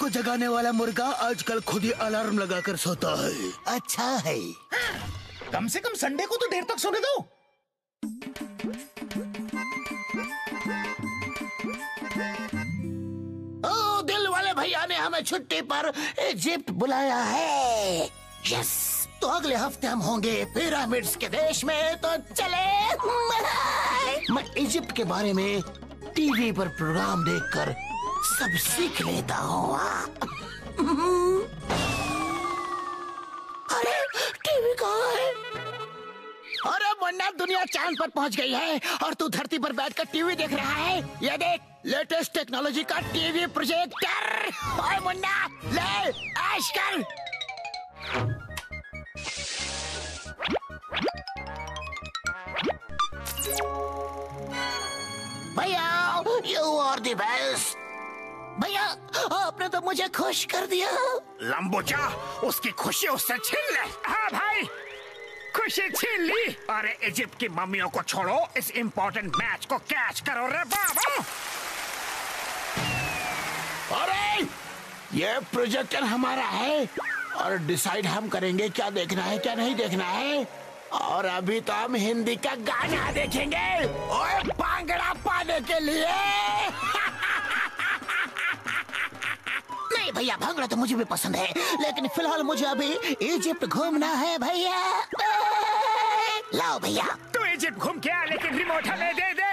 को जगाने वाला मुर्गा आजकल खुद ही अलार्म लगाकर सोता है। अच्छा है। कम से कम संडे को तो देर तक सोने दो। ओ दिल वाले भैया ने हमें छुट्टी पर इजिप्ट बुलाया है। यस तो अगले हफ़्ते हम होंगे पिरामिड्स के देश में तो चले। मैं इजिप्ट के बारे में टीवी पर प्रोग्राम देखकर सब सीख लेता हूँ अरे, टीवी कहाँ है? अरे, मुन्ना, दुनिया चाँद पर पहुँच गई है और तू धरती पर बैठकर टीवी देख रहा है। ये देख लेटेस्ट टेक्नोलॉजी का टीवी प्रोजेक्टर ओए, मुन्ना, ले, ऐश कर। भैया यू आर द बेस्ट भैया आपने तो मुझे खुश कर दिया। लंबोचा उसकी खुशी उससे छीन ले। हाँ भाई खुशी छीन ली। अरे इजिप्ट की मम्मियों को छोड़ो इस इम्पोर्टेंट मैच को कैच करो रे बाबा। अरे ये प्रोजेक्टर हमारा है और डिसाइड हम करेंगे क्या देखना है क्या नहीं देखना है। और अभी तो हम हिंदी का गाना देखेंगे और भांगड़ा पाने के लिए। नहीं भैया भांगड़ा तो मुझे भी पसंद है। लेकिन फ़िलहाल मुझे अभी इजिप्ट घूमना है भैया। लाओ भैया। तू इजिप्ट घूम के आ लेकिन रिमोट हमें दे दे।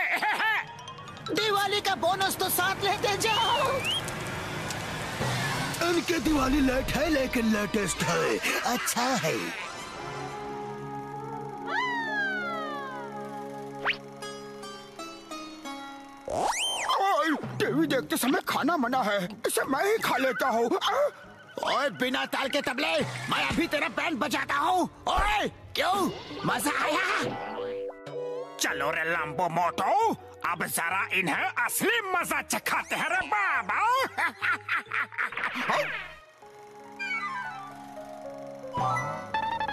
दिवाली का बोनस तो साथ लेते जाओ। इनके दिवाली लेट है लेकिन लेटेस्ट है। अच्छा है। देखते समय खाना मना है। इसे मैं ही खा लेता हूँ। ओए बिना ताल के तबले मैं अभी तेरा बैंड बजाता हूँ। ओए क्यों? मज़ा आया। चलो रे लंबो मोटो अब जरा इन्हें असली मज़ा चखाते हैं रे बाबा।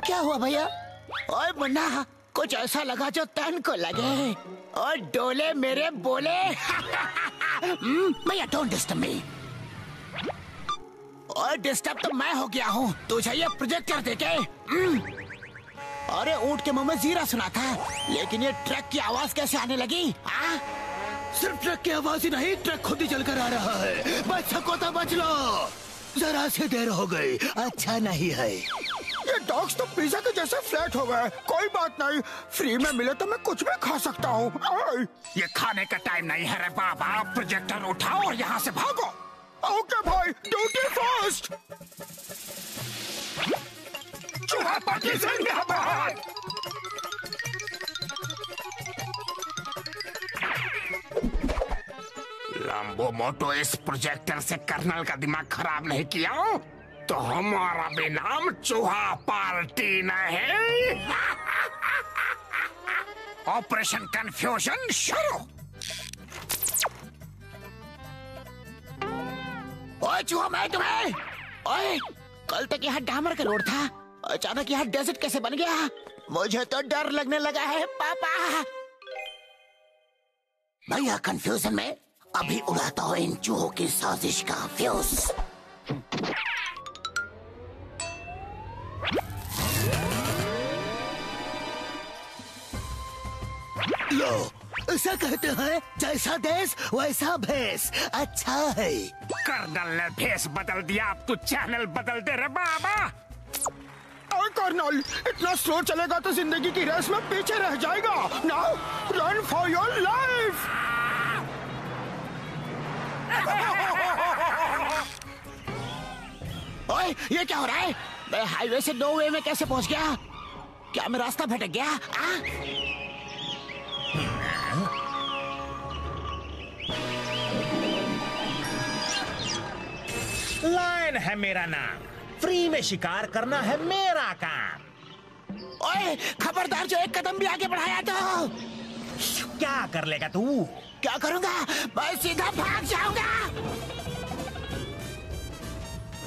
क्या हुआ भैया? ओए मुन्ना कुछ ऐसा लगा जो तन को लगे। और डोले मेरे बोले। हम्म, भैया डोंट डिस्टर्ब मी और डिस्टर्ब तो मैं हो गया हूँ। तुझे ये प्रोजेक्टर देके। हम्म। अरे ऊँट के मुँह में जीरा सुना था। लेकिन ये ट्रक की आवाज़ कैसे आने लगी आ? सिर्फ़ ट्रक की आवाज़ ही नहीं ट्रक खुद ही चलकर आ रहा है। बच सको तो बच लो। जरा सी देर हो गई। अच्छा नहीं है। ये डॉग्स तो पिज्जा के जैसे फ्लैट हो गए कोई बात नहीं। फ्री में मिले तो मैं कुछ भी खा सकता हूँ। ये खाने का टाइम नहीं है रे बाबा। प्रोजेक्टर उठाओ और यहाँ से भागो। ओके भाई। ड्यूटी फ़र्स्ट चूहा जिंदाबाद लंबो मोटो इस प्रोजेक्टर से कर्नल का दिमाग खराब नहीं किया? तो हमारा भी नाम चूहा पार्टी नहीं ऑपरेशन कंफ्यूजन शुरू। ओए चूहा, मैं तुम्हें ओए, कल तक यहाँ डामर का रोड था। अचानक यहाँ डेजर्ट कैसे बन गया? मुझे तो डर लगने लगा है, पापा। भैया कंफ्यूजन में अभी उड़ाता हूँ इन चूहों की साजिश का फ्यूज लो ऐसा कहते हैं जैसा देश वैसा भेस अच्छा है। कर्नल ने भेस बदल दिया अब तू चैनल बदल दे रे बाबा। और कर्नल इतना स्लो चलेगा तो ज़िंदगी की रेस में पीछे रह जाएगा। Now run for your life ओए ये क्या हो रहा है? मैं हाईवे से नो वे में कैसे पहुँच गया? क्या मैं रास्ता भटक गया? आ? लायन है मेरा नाम। फ्री में शिकार करना है मेरा काम। ओए खबरदार जो एक कदम भी आगे बढ़ाया तो। क्या कर लेगा तू? क्या करूँगा? मैं सीधा भाग जाऊँगा।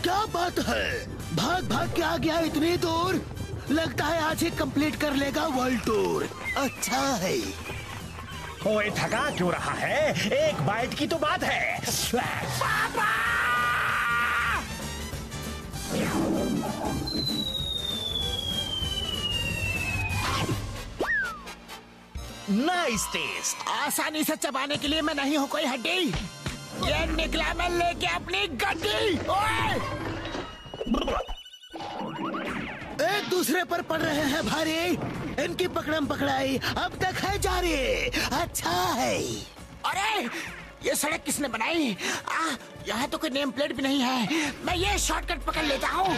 क्या बात है? भाग भाग के आ गया इतनी दूर? लगता है आज ही कंप्लीट कर लेगा वर्ल्ड टूर अच्छा है। ओए थका क्यों रहा है? एक बाइट की तो बात है। नाइस टेस्ट आसानी से चबाने के लिए मैं नहीं हूँ कोई हड्डी। ये निकला मैं लेके अपनी गड्डी। एक दूसरे पर पड़ रहे हैं भारी। इनकी पकड़म पकड़ाई अब तक है जारी। अच्छा है। अरे! ये सड़क किसने बनाई? आ, यहाँ तो कोई नेम प्लेट भी नहीं है। मैं ये शॉर्टकट पकड़ लेता हूँ।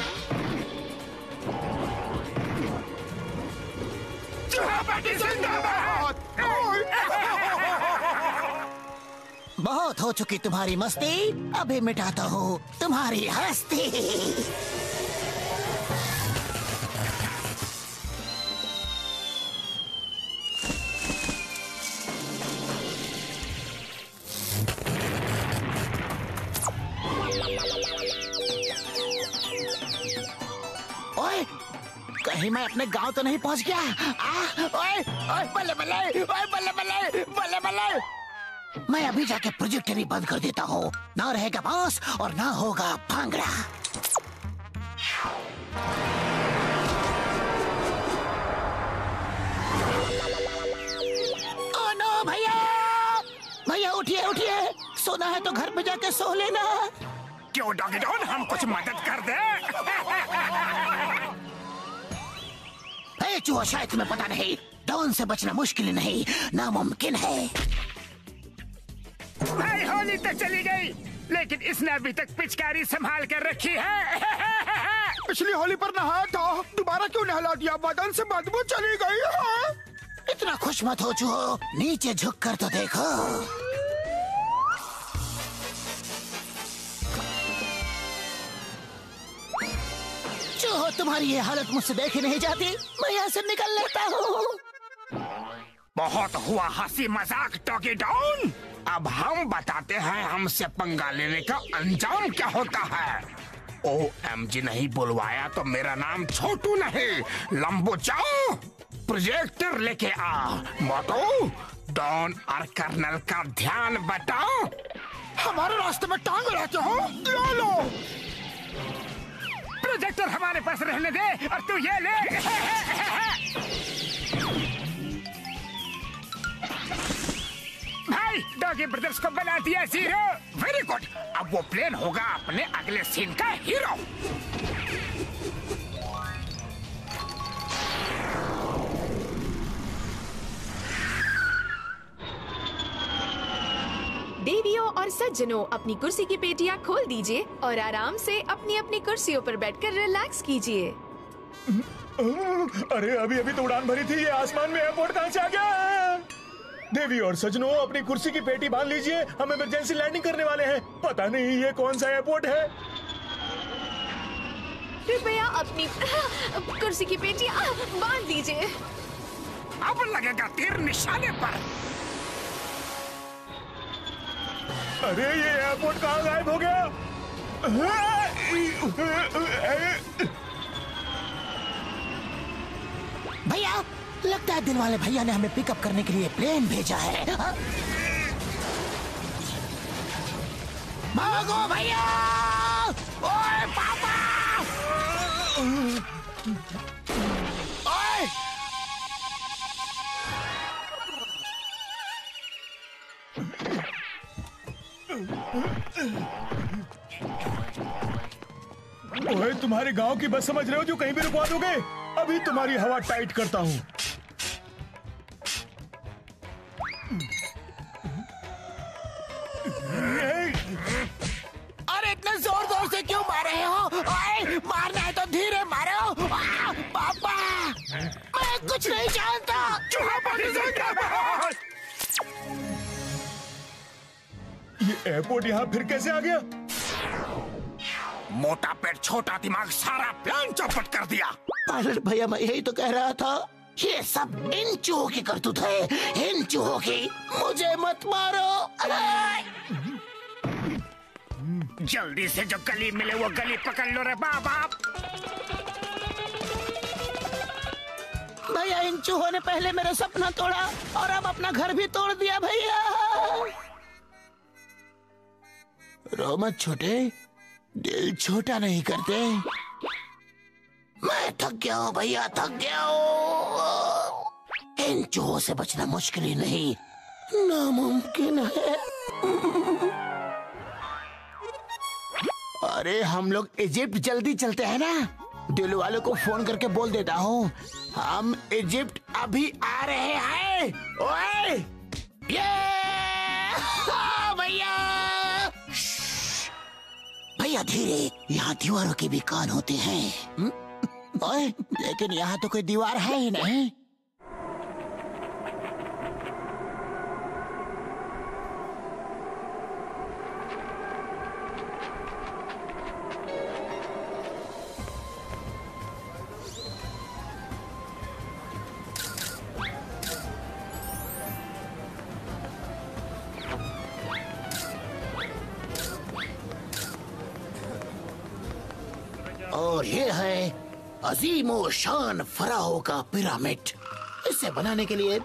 बहुत हो चुकी तुम्हारी मस्ती। अभी मिटाता हूँ तुम्हारी हस्ती। कहीं मैं अपने गाँव तो नहीं पहुँच गया। ओए ओए, बल्ले बल्ले, ओए, बल्ले बल्ले बल्ले बल्ले। मैं अभी जाके प्रोजेक्टर ही बंद कर देता हूँ। ना रहेगा बाँस और ना होगा भांगड़ा। भैया! भैया, उठिए उठिए। सोना है तो घर पे जाके सो लेना। क्यों, डॉगी डॉन? हम कुछ मदद कर दे। ए चूहा शायद तुम्हें पता नहीं। डॉन से बचना मुश्किल नहीं नामुमकिन है। भाई होली तो चली गई लेकिन इसने अभी तक पिचकारी संभाल कर रखी है। पिछली होली पर नहाया था दोबारा क्यों नहला दिया? बदन से बदबू चली गई है। इतना खुश मत हो चूहो। नीचे झुक कर तो देखो। चूहो तुम्हारी ये हालत मुझसे देखी नहीं जाती। मैं यहाँ से निकल लेता हूँ। बहुत हुआ हँसी मज़ाक, डॉगी डॉन। अब हम बताते हैं हमसे पंगा लेने का अंजाम क्या होता है। ओ एम जी नहीं बुलवाया तो मेरा नाम छोटू नहीं। लंबू जाओ, प्रोजेक्टर लेके आ। मोटो, डॉन और कर्नल का ध्यान बताओ हमारे रास्ते में टांग रहते हो लो। प्रोजेक्टर हमारे पास रहने दे और तू ये ले। भाई डॉगी ब्रदर्स को बना दिया ज़ीरो वेरी गुड अब वो प्लेन होगा अपने अगले सीन का हीरो देवियों और सज्जनों अपनी कुर्सी की पेटियाँ खोल दीजिए और आराम से अपनी अपनी कुर्सियों पर बैठकर रिलैक्स कीजिए। अरे अभी अभी तो उड़ान भरी थी ये आसमान में एयरपोर्ट कहाँ से आ गया? देवी और सजनों अपनी कुर्सी की पेटी बाँध लीजिए हम इमरजेंसी लैंडिंग करने वाले हैं। पता नहीं ये कौन सा एयरपोर्ट है। कृपया अपनी कुर्सी की पेटियाँ बाँध दीजिए। अब लगेगा तीर निशाने पर। अरे, ये एयरपोर्ट कहाँ गायब हो गया? भैया, लगता है दिल वाले भैया ने हमें पिकअप करने के लिए प्लेन भेजा है हाँ? भागो भैया! ओए, पापा! तुम्हारे गाँव की बस समझ रहे हो जो कहीं भी रुकवा दोगे? अभी तुम्हारी हवा टाइट करता हूँ। अरे इतने ज़ोर ज़ोर से क्यों मार रहे हो? ओए मारना है तो धीरे मारो। आ, पापा मैं कुछ नहीं जानता। ये एयरपोर्ट यहाँ फिर कैसे आ गया? छोटा दिमाग सारा प्लान चौपट कर दिया। पायलट भैया मैं यही तो कह रहा था। ये सब इन चूहों की करतूत है। इन चूहों की मुझे मत मारो। जल्दी से जो गली मिले वो गली पकड़ लो रे बाबा। भैया इन चूहों ने पहले मेरा सपना तोड़ा और अब अपना घर भी तोड़ दिया भैया। रो मत छोटे। दिल छोटा नहीं करते। मैं थक गया हूँ भैया थक गया हूँ। इन चूहों से बचना मुश्किल ही नहीं। नामुमकिन है। अरे हम लोग इजिप्ट जल्दी चलते हैं ना? दिल वालों को फ़ोन करके बोल देता हूँ। हम इजिप्ट अभी आ रहे हैं। ओए! ये! हाँ, भैया। भैया धीरे यहाँ दीवारों के भी कान होते हैं हम्म? लेकिन यहाँ तो कोई दीवार है ही नहीं है अजीमो शान फराहो का पिरामिड। इसे बनाने के लिए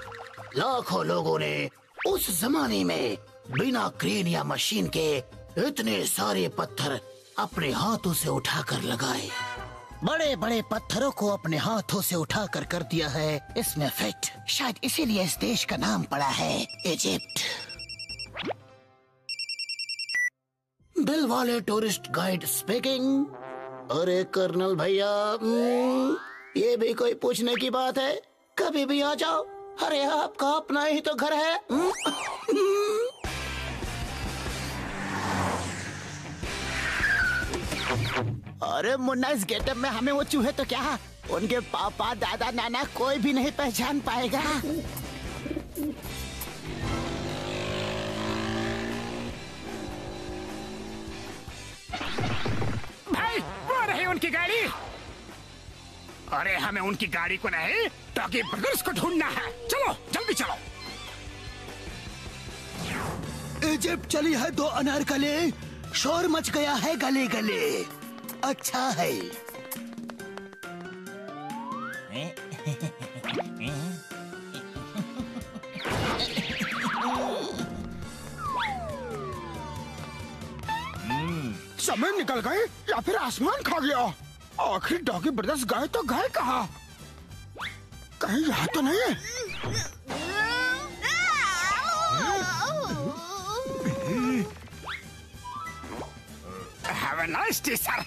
लाखों लोगों ने उस जमाने में बिना क्रेन या मशीन के इतने सारे पत्थर अपने हाथों से उठाकर लगाए। बड़े बड़े पत्थरों को अपने हाथों से उठाकर कर दिया है इसमें फिट। शायद इसीलिए इस देश का नाम पड़ा है इजिप्ट। दिल वाले टूरिस्ट गाइड स्पीकिंग अरे कर्नल भैया हम्म, ये भी कोई पूछने की बात है? कभी भी आ जाओ। अरे आपका अपना ही तो घर है। हम्म। अरे मुन्ना इस गेटअप में हमें वो चूहे तो क्या? उनके पापा दादा नाना कोई भी नहीं पहचान पाएगा। उनकी गाड़ी? अरे हमें उनकी गाड़ी को नहीं ताकि ब्रदर्स को ढूंढना है। चलो जल्दी चलो। इजिप्ट चली है दो अनार अनारकले। शोर मच गया है गले गले अच्छा है। समय निकल गए या फिर आसमान खा गया? आखिर डॉगी ब्रदर्स गए तो गए कहा? कहीं यहाँ तो नहीं है। Have a nice day, sir.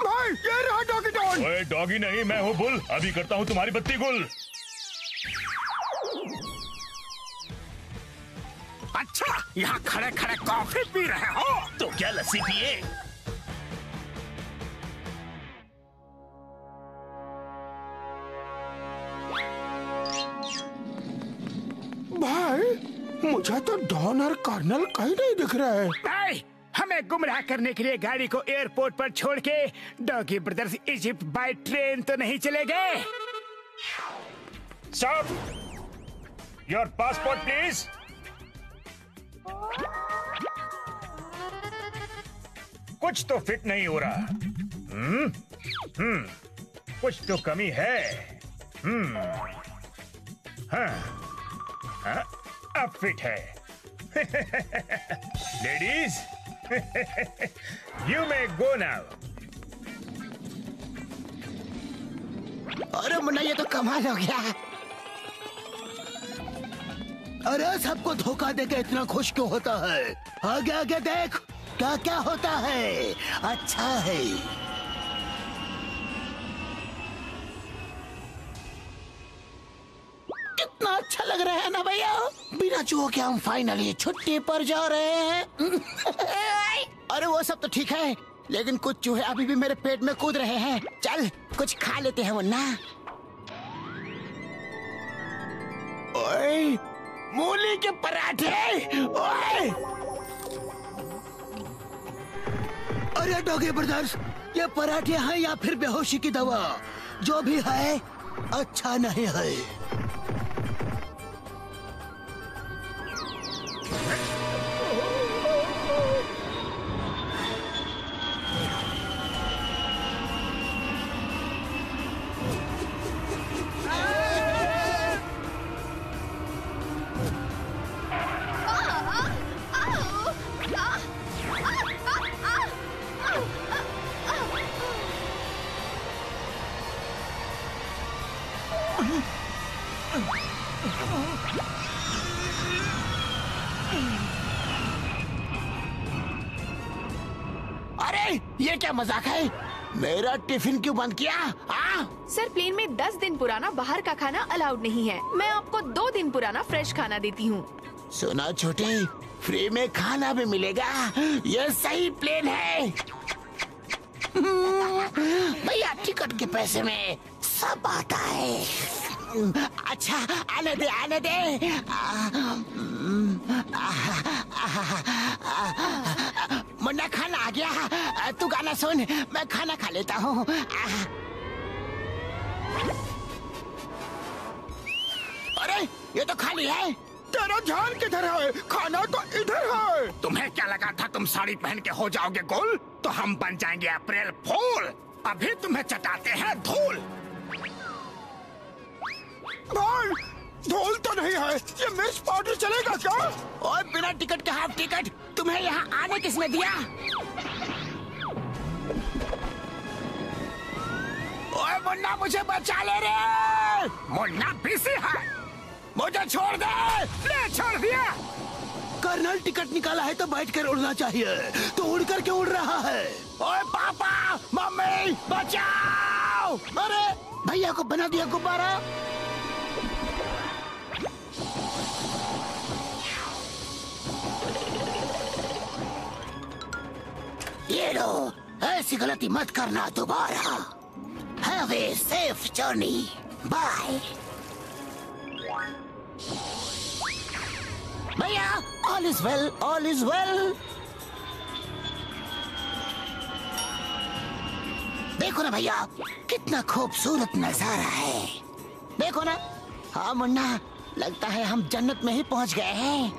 भाई ये रहा डॉगी डॉन। ओए डॉगी नहीं मैं हूँ बुल। अभी करता हूँ तुम्हारी बत्ती गुल। अच्छा यहाँ खड़े खड़े कॉफ़ी पी रहे हो। तो क्या लस्सी पिए? भाई मुझे तो डॉन और कर्नल कहीं नहीं दिख रहे। हैं भाई हमें गुमराह करने के लिए गाड़ी को एयरपोर्ट पर छोड़ के doggy brothers Egypt by train तो नहीं चले गए स्टॉप योर पासपोर्ट प्लीज़। कुछ तो फिट नहीं हो रहा। हम्म हम्म कुछ तो कमी है। हम्म हाँ हाँ अब फिट है। Ladies you may go now अरे मुन्ना, ये तो कमाल हो गया। अरे सबको धोखा देके इतना खुश क्यों होता है? आगे आगे देख क्या क्या होता है? अच्छा है। कितना अच्छा लग रहा है ना भैया? बिना चूहों के हम फाइनली छुट्टी पर जा रहे हैं। अरे वो सब तो ठीक है, लेकिन कुछ चूहे अभी भी मेरे पेट में कूद रहे हैं। चल, कुछ खा लेते हैं ओए मूली के पराठे? अरे डोगे ब्रदर्स ये पराठे हैं या फिर बेहोशी की दवा? जो भी है अच्छा नहीं है। मज़ाक है? मेरा टिफ़िन क्यों बंद किया? आ? सर प्लेन में दस दिन पुराना बाहर का खाना अलाउड नहीं है। मैं आपको दो दिन पुराना फ्रेश खाना देती हूँ। सुना छोटे फ्री में खाना भी मिलेगा। ये सही प्लेन है। भैया टिकट के पैसे में सब आता है। अच्छा आने दे आने दे। मुन्ना खाना आ गया। तू गाना सुन मैं खाना खा लेता हूँ। अरे ये तो खाली है। तेरा ध्यान किधर है? खाना तो इधर है। तुम्हें क्या लगा था तुम साड़ी पहन के हो जाओगे गोल? तो हम बन जाएँगे अप्रैल फूल। अभी तुम्हें चटाते हैं धूल। भाई धूल तो नहीं है। ये मिर्च पाउडर चलेगा क्या? और बिना टिकट के हाफ़ टिकट तुम्हें यहाँ आने किसने दिया? ओए मुन्ना मुझे बचा ले रे। मुन्ना बिज़ी है। मुझे छोड़ दे। ले छोड़ दिया। कर्नल टिकट निकाला है तो बैठ कर उड़ना चाहिए। तो उड़ कर के उड़ रहा है? ओए पापा मम्मी बचाओ। अरे भैया को बना दिया गुब्बारा। ये लो ऐसी गलती मत करना दोबारा। ए सेफ़ जर्नी बाय भैया all is well all is well देखो ना भैया, कितना खूबसूरत नज़ारा है। देखो ना हाँ मुन्ना, लगता है हम जन्नत में ही पहुँच गए हैं।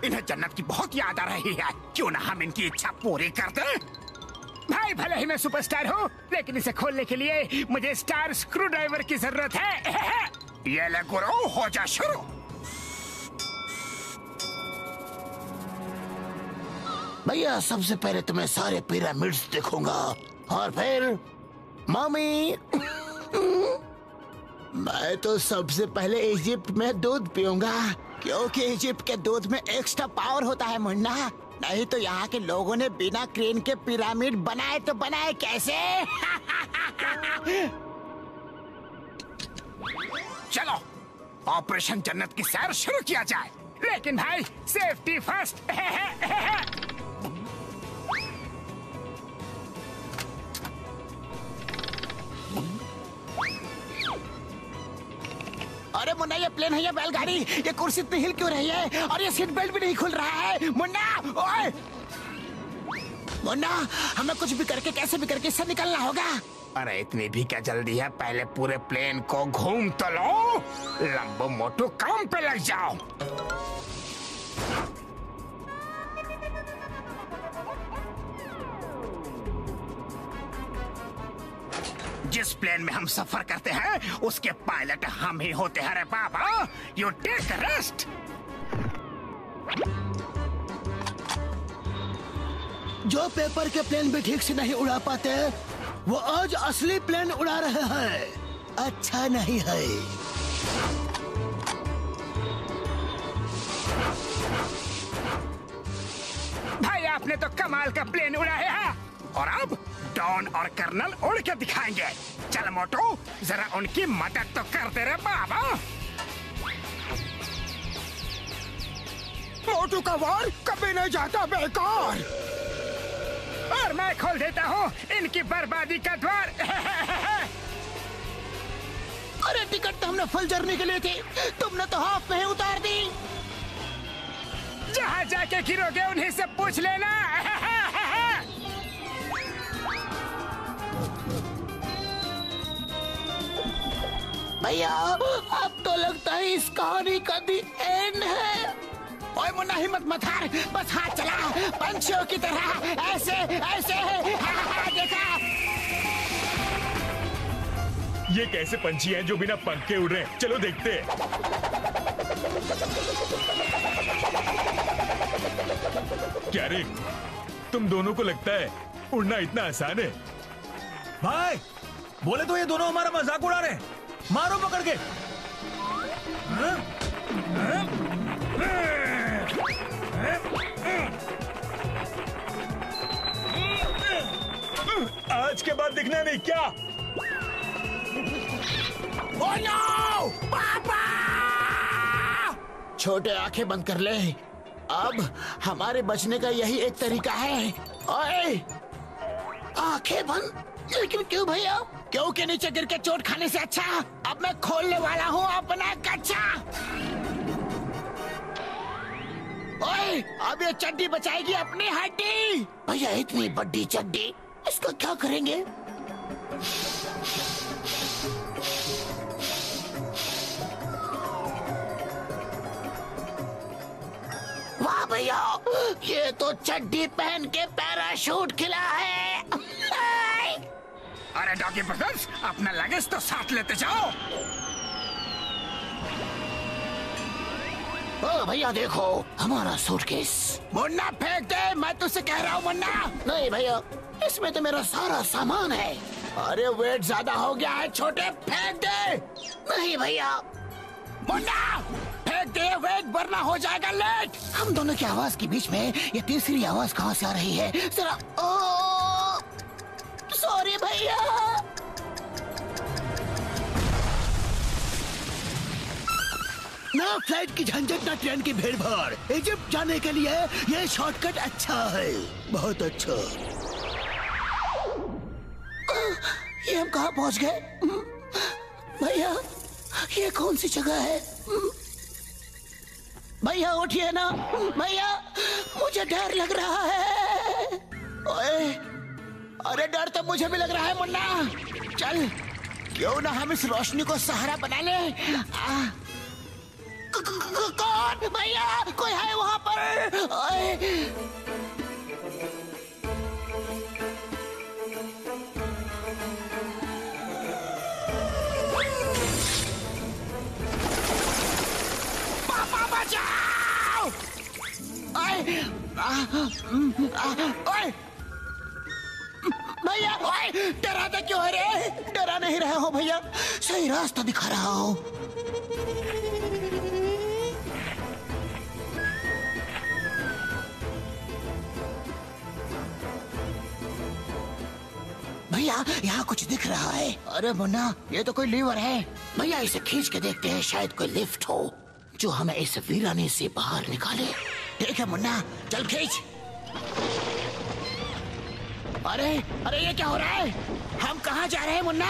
इन्हें जन्नत की बहुत याद आ रही है। क्यों ना हम इनकी इच्छा पूरी कर दें? भाई भले ही मैं सुपरस्टार हूँ, लेकिन इसे खोलने के लिए मुझे स्टार स्क्रू ड्राइवर की ज़रूरत है। ये ले गुरु, हो जा शुरू। भैया, सबसे पहले तुम्हें सारे पिरामिड्स देखूँगा, और फिर, मामी, मैं तो सबसे पहले इजिप्ट में दूध पीऊँगा, क्योंकि इजिप्ट के दूध में एक्स्ट्रा पावर होता है, मुन्ना। नहीं तो यहाँ के लोगों ने बिना क्रेन के पिरामिड बनाए तो बनाए कैसे? चलो, ऑपरेशन जन्नत की सैर शुरू किया जाए। लेकिन भाई, सेफ्टी फ़र्स्ट। अरे मुन्ना, ये प्लेन है, या बैलगाड़ी। ये कुर्सी इतनी हिल क्यों रही है? और ये सीट बेल्ट भी नहीं खुल रहा है। मुन्ना, ओए! मुन्ना, हमें कुछ भी करके, कैसे भी करके इससे निकलना होगा? अरे, इतनी भी क्या जल्दी है? पहले पूरे प्लेन को घूम तो लो लंबो मोटो काम पे लग जाओ। जिस प्लेन में हम सफ़र करते हैं उसके पायलट हम ही होते हैं रे बाबा। यू टेक रेस्ट जो पेपर के प्लेन भी ठीक से नहीं उड़ा पाते वो आज असली प्लेन उड़ा रहे हैं। अच्छा नहीं है। भाई आपने तो कमाल का प्लेन उड़ाया है। और अब? डॉन और कर्नल उड़ के दिखाएँगे। चल मोटो जरा उनकी मदद तो कर दे रे बाबा। मोटू का वार कभी नहीं जाता बेकार। और मैं खोल देता हूँ इनकी बर्बादी का द्वार। अरे टिकट तो हमने फुल जर्नी के लिए थी। तुमने तो हाफ़ में उतार दी। जहाँ जाके गिरोगे उन्हीं से पूछ लेना। भैया अब तो लगता है इस कहानी का दी एंड है। ओए मुन्ना हिम्मत मत हार। बस हाथ चला। पंछियों की तरह। ऐसे ऐसे। हा, हा, देखा। ये कैसे पंछी हैं जो बिना पंख के उड़ रहे हैं? चलो देखते हैं। क्या रे? तुम दोनों को लगता है उड़ना इतना आसान है? भाई बोले तो ये दोनों हमारा मज़ाक उड़ा रहे हैं। मारो पकड़ के। हाँ? हाँ? आज के बाद दिखना नहीं क्या? ओ नो पापा! छोटे आँखें बंद कर ले। अब हमारे बचने का यही एक तरीका है। ओए! आँखें बंद। लेकिन क्यों भैया? क्यों के नीचे गिर के चोट खाने से अच्छा? अब मैं खोलने वाला हूँ अपना कच्चा। ओए, अब ये चड्डी बचाएगी अपनी हड्डी। भैया, इतनी बड़ी चड्डी, इसका क्या करेंगे? वाह भैया, ये तो चड्डी पहन के पैराशूट खिला है। अरे डॉगी ब्रदर्स अपना लगेज तो साथ लेते जाओ। ओ भैया देखो हमारा सूटकेस। मुन्ना फेंक दे मैं तुझसे कह रहा हूँ मुन्ना। नहीं भैया इसमें तो मेरा सारा सामान है। अरे वेट ज़्यादा हो गया है छोटे फेंक दे। नहीं भैया। मुन्ना फेंक दे वेट वरना हो जाएगा लेट। हम दोनों की आवाज़ के बीच में ये तीसरी आवाज़ कहाँ से आ रही है? जरा ओ! सॉरी भैया। ना फ़्लाइट की झंझट ना ट्रेन की भीड़ भाड़ इजिप्ट जाने के लिए ये शॉर्टकट अच्छा है। बहुत अच्छा। ये हम कहाँ पहुँच गए? भैया ये कौन सी जगह है? भैया उठिए ना। भैया मुझे डर लग रहा है। ओए अरे डर तो मुझे भी लग रहा है, मुन्ना। चल, क्यों ना हम इस रोशनी को सहारा बना ले? कौन भैया? कोई है वहाँ पर? पापा, बचाओ! ओए। भैया डराते क्यों है रे? डरा नहीं रहा हो भैया। सही रास्ता दिखा रहा हो। भैया, यहाँ कुछ दिख रहा है। अरे मुन्ना, ये तो कोई लीवर है। भैया, इसे खींच के देखते हैं, शायद कोई लिफ्ट हो, जो हमें इस वीराने से बाहर निकाले। ठीक है मुन्ना, चल खींच। अरे अरे ये क्या हो रहा है? हम कहाँ जा रहे हैं, मुन्ना?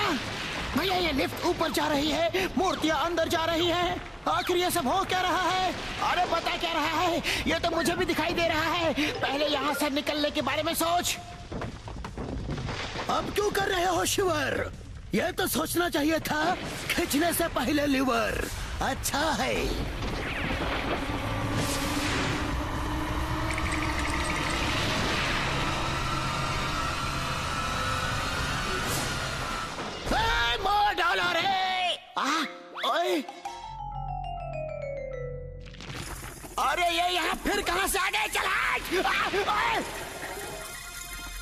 भैया, ये लिफ्ट ऊपर जा रही है, मूर्तियाँ अंदर जा रही हैं। आखिर ये सब हो क्या रहा है? अरे पता क्या रहा है? ये तो मुझे भी दिखाई दे रहा है। पहले यहाँ से निकलने के बारे में सोच। अब क्यों कर रहे हो, शिवर? यह तो सोचना चाहिए था, खींचने से पहले लिवर। अच्छा है। अरे, ये यहाँ फिर कहाँ से आ गए? चला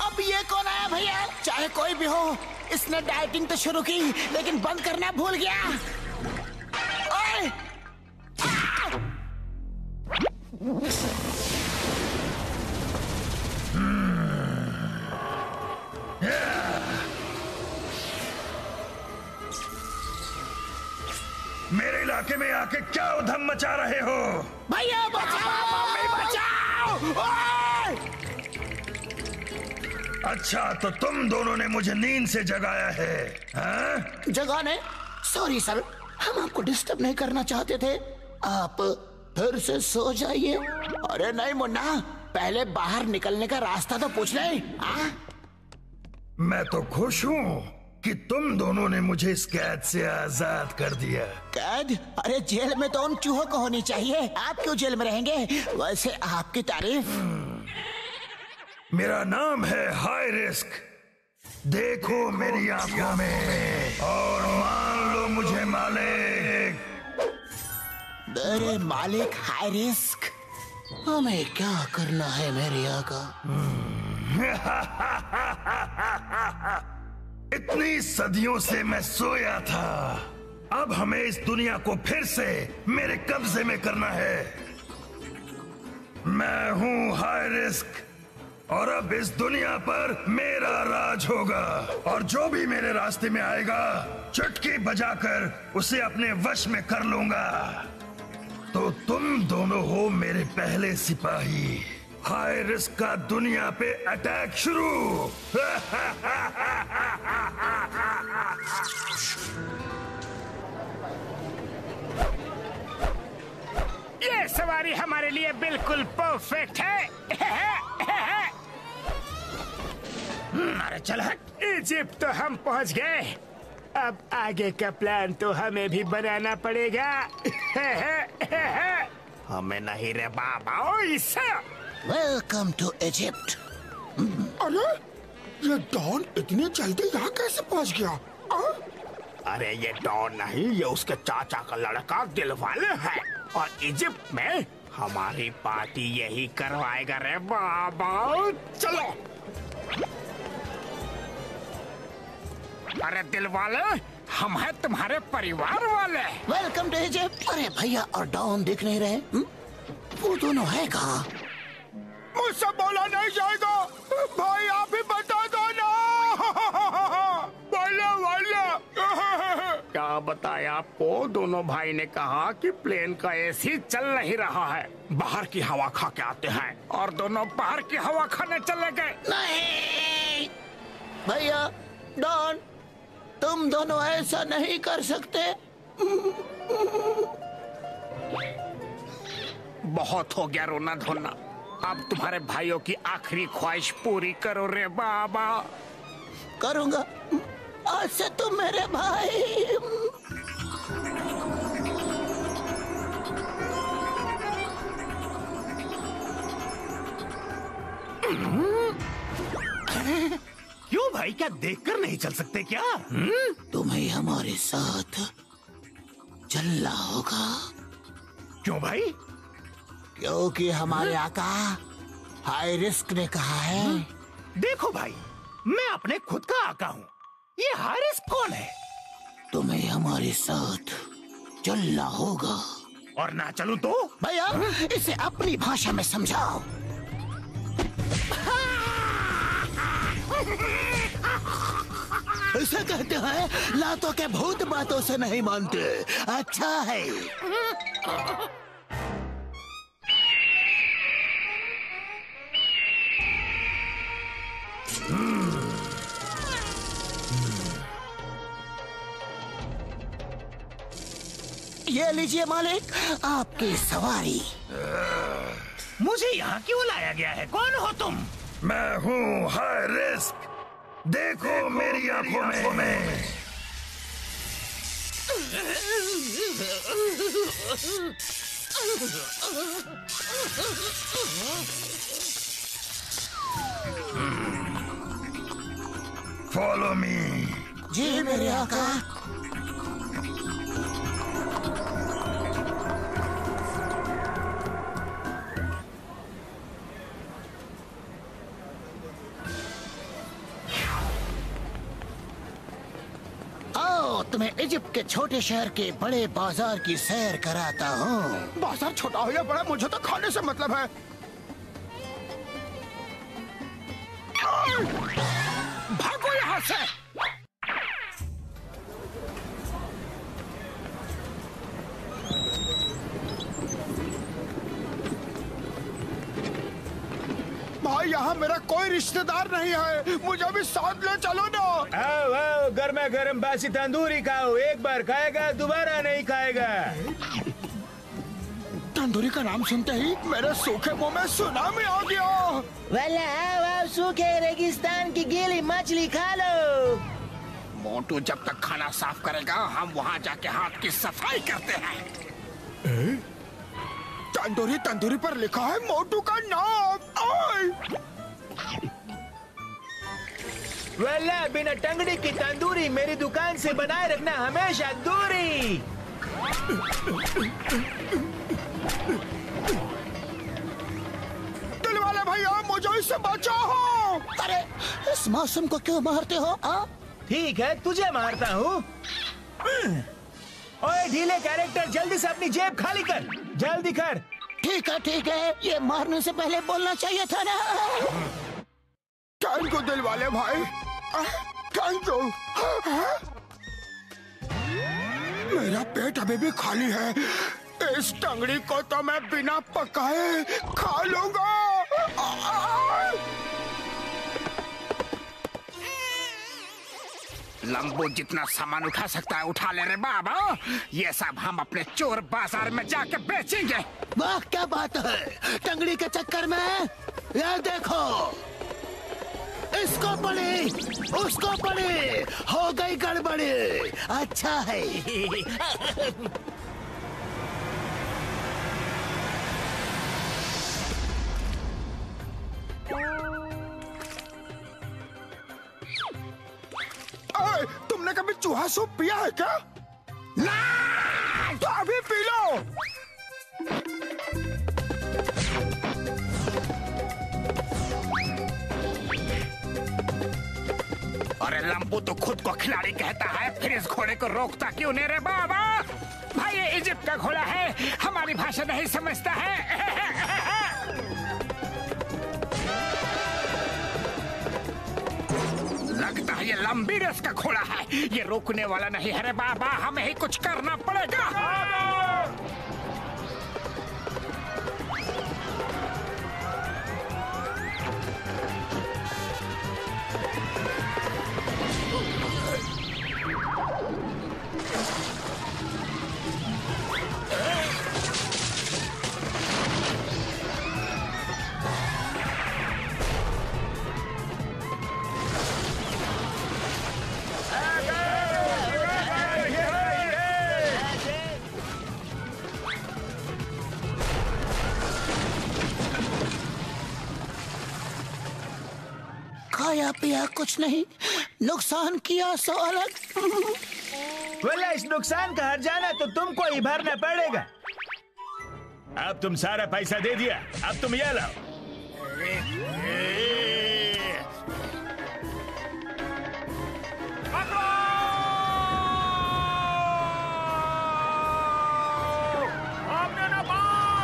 अब ये कौन आया भैया? चाहे कोई भी हो, इसने डाइटिंग तो शुरू की, लेकिन बंद करना भूल गया! मेरे इलाके में आके क्या उधम मचा रहे हो? भैया बचाओ! मम्मी बचाओ! अच्छा तो तुम दोनों ने मुझे नींद से जगाया है हाँ? जगाने? सॉरी सर हम आपको डिस्टर्ब नहीं करना चाहते थे। आप फिर से सो जाइए। अरे नहीं मुन्ना। पहले बाहर निकलने का रास्ता तो पूछ ले हाँ? मैं तो खुश हूँ। कि तुम दोनों ने मुझे इस कैद से आज़ाद कर दिया। कैद? अरे जेल में तो उन चूहों को होनी चाहिए। आप क्यों जेल में रहेंगे? वैसे आपकी तारीफ़। मेरा नाम है हाई रिस्क। देखो मेरी आँखों में और मान लो मुझे मालिक। मेरे मालिक हाई रिस्क? हमें क्या करना है मेरे आका? इतनी सदियों से मैं सोया था। अब हमें इस दुनिया को फिर से मेरे कब्जे में करना है। मैं हूँ हाई रिस्क, और अब इस दुनिया पर मेरा राज होगा। और जो भी मेरे रास्ते में आएगा, चुटकी बजाकर उसे अपने वश में कर लूँगा। तो तुम दोनों हो मेरे पहले सिपाही। हाई रिस्क का दुनिया पे अटैक शुरू। ये सवारी हमारे लिए बिल्कुल परफेक्ट है। अरे चल हट। इजिप्ट तो हम पहुँच गए। अब आगे का प्लान तो हमें भी बनाना पड़ेगा। हमें नहीं रे बाबा। ओ इससे वेलकम टू इजिप्ट अरे ये डॉन इतनी जल्दी यहाँ कैसे पहुँच गया? आ? अरे ये डॉन नहीं ये उसके चाचा का लड़का दिलवाले है। और इजिप्ट में हमारी पार्टी यही करवाएगा रे बाबा। चलो। अरे दिलवाले हम हैं तुम्हारे परिवार वाले। वेलकम टू इजिप्ट अरे भैया और डॉन दिख नहीं रहे हुँ? वो दोनों है कहाँ? मुझसे बोला नहीं जाएगा। भाई आप ही बता दो ना बोलो बोलो। क्या बताया आपको? दोनों भाई ने कहा कि प्लेन का एसी चल नहीं रहा है। बाहर की हवा खा के आते हैं और दोनों बाहर की हवा खाने चले गए। नहीं। भैया डॉन तुम दोनों ऐसा नहीं कर सकते। बहुत हो गया रोना धोना। अब तुम्हारे भाइयों की आखिरी ख्वाहिश पूरी करो रे बाबा। करूँगा। आज से तुम मेरे भाई। क्यों भाई क्या देखकर नहीं चल सकते क्या? तुम्हें हमारे साथ चलना होगा। क्यों भाई? क्योंकि हमारे आका हाई रिस्क ने कहा है। देखो भाई मैं अपने खुद का आका हूँ। ये हाई रिस्क कौन है? तुम्हें हमारे साथ चलना होगा। और ना चलूँ तो? भैया इसे अपनी भाषा में समझाओ। इसे कहते हैं लातों के भूत बातों से नहीं मानते। अच्छा है। ये लीजिए मालिक आपकी सवारी। मुझे यहाँ क्यों लाया गया है? कौन हो तुम? मैं हूँ हाई रिस्क। देखो देखो मेरी आँखों में। फॉलो मी जी मेरे आका। आओ तुम्हें इजिप्ट के छोटे शहर के बड़े बाज़ार की सैर कराता हूँ। बाज़ार छोटा हो या बड़ा मुझे तो खाने से मतलब है। भागो यहाँ से भाई यहाँ मेरा कोई रिश्तेदार नहीं है। मुझे भी साथ ले चलो ना। आओ आओ गर्मा गर्म बासी तंदूरी खाओ। एक बार खाएगा दोबारा नहीं खाएगा। तंदूरी का नाम सुनते ही मेरे सूखे मुँह में सुनामी आ गया। वाला सूखे रेगिस्तान की गीली मछली खा लो। मोटू जब तक खाना साफ़ करेगा हम वहाँ जाके हाथ की सफ़ाई करते हैं। तंदूरी तंदूरी पर लिखा है मोटू का नाम! वाला बिना टंगड़ी की तंदूरी मेरी दुकान से बनाए रखना हमेशा दूरी। भैया मुझे इससे बचाओ। अरे इस मौसम को क्यों मारते हो आ? ठीक है तुझे मारता हूँ। ओए ढीले कैरेक्टर जल्दी से अपनी जेब खाली कर। जल्दी कर। ठीक है ठीक है। ये मारने से पहले बोलना चाहिए था ना। थैंक यू दिल वाले भाई। थैंक यू मेरा पेट अभी भी खाली है। इस टंगड़ी को तो मैं बिना पकाए खा लूँगा। लंबू जितना सामान उठा सकता है उठा ले रे बाबा। ये सब हम अपने चोर बाज़ार में जाके बेचेंगे। वाह क्या बात है। टंगड़ी के चक्कर में ये देखो। इसको पड़ी उसको पड़ी हो गई गड़बड़ी। अच्छा है। अरे, तुमने कभी चूहा सूप पिया है क्या? तो अभी पी लो। अरे लंबू तो खुद को खिलाड़ी कहता है फिर इस घोड़े को रोकता क्यों नहीं रे बाबा? भाई ये इजिप्ट का घोड़ा है हमारी भाषा नहीं समझता है। लगता है ये लंबी रस का खोला है। ये रोकने वाला नहीं है बाबा, हमें ही कुछ करना पड़ेगा। पिया कुछ नहीं। नुकसान किया सो अलग बोला इस नुकसान का हर जाना तो तुमको ही भरना पड़ेगा। अब तुम सारा पैसा दे दिया। अब तुम ये लाओ।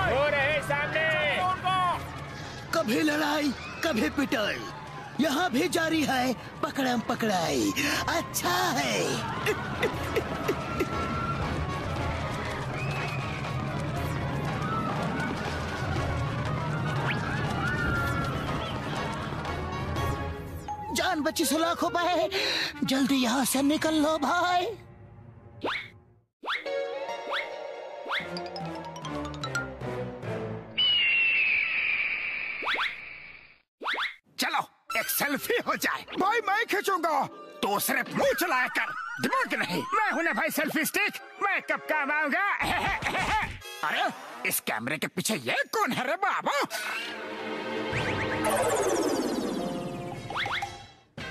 हो कभी लड़ाई कभी पिटाई। यहाँ भी जारी है। पकड़म पकड़ाई। अच्छा है। जान बची सुलाख हो पाए जल्दी यहाँ से निकल लो भाई। सिर्फ़ मुँह चलाया कर दिमाग नहीं। मैं हूँ ना भाई सेल्फी स्टिक मैं कब काम आऊँगा? अरे, इस कैमरे के पीछे ये कौन है रे बाबा?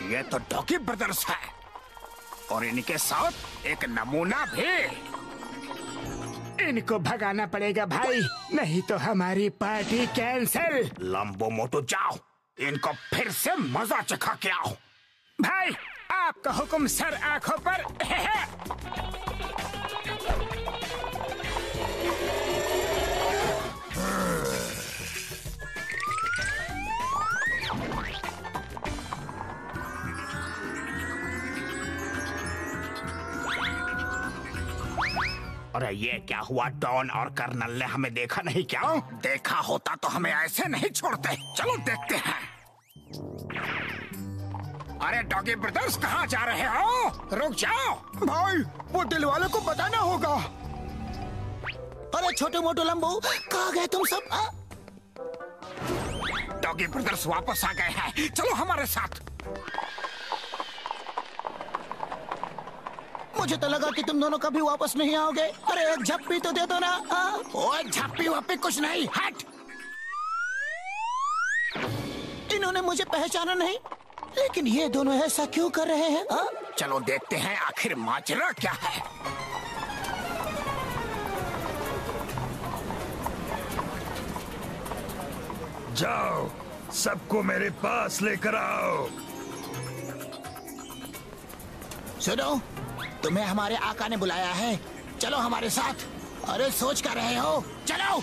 ये तो डॉकी ब्रदर्स है। और इनके साथ एक नमूना भी। इनको भगाना पड़ेगा भाई, नहीं तो हमारी पार्टी कैंसिल लंबो मोटो जाओ। इनको फिर से मज़ा चखा के आओ। भाई आपका हुक्म सर आँखों पर। अरे ये क्या हुआ? डॉन और कर्नल ने हमें देखा नहीं क्या? देखा होता तो हमें ऐसे नहीं छोड़ते। चलो देखते हैं। अरे डॉगी ब्रदर्स कहाँ जा रहे हो? रुक जाओ। भाई वो दिल वाले को बताना होगा। अरे छोटे मोटे लंबू कहा गए तुम सब आ? डॉगी ब्रदर्स वापस आ गए हैं। चलो हमारे साथ। मुझे तो लगा कि तुम दोनों कभी वापस नहीं आओगे। अरे एक झप्पी तो दे दो ना आ? ओए झप्पी वप्पी कुछ नहीं हट। इन्होंने मुझे पहचाना नहीं। लेकिन ये दोनों ऐसा क्यों कर रहे हैं आ? चलो देखते हैं आखिर माजरा क्या है। जाओ सबको मेरे पास लेकर आओ। सुनो तुम्हें हमारे आका ने बुलाया है। चलो हमारे साथ। अरे सोच कर रहे हो? चलो!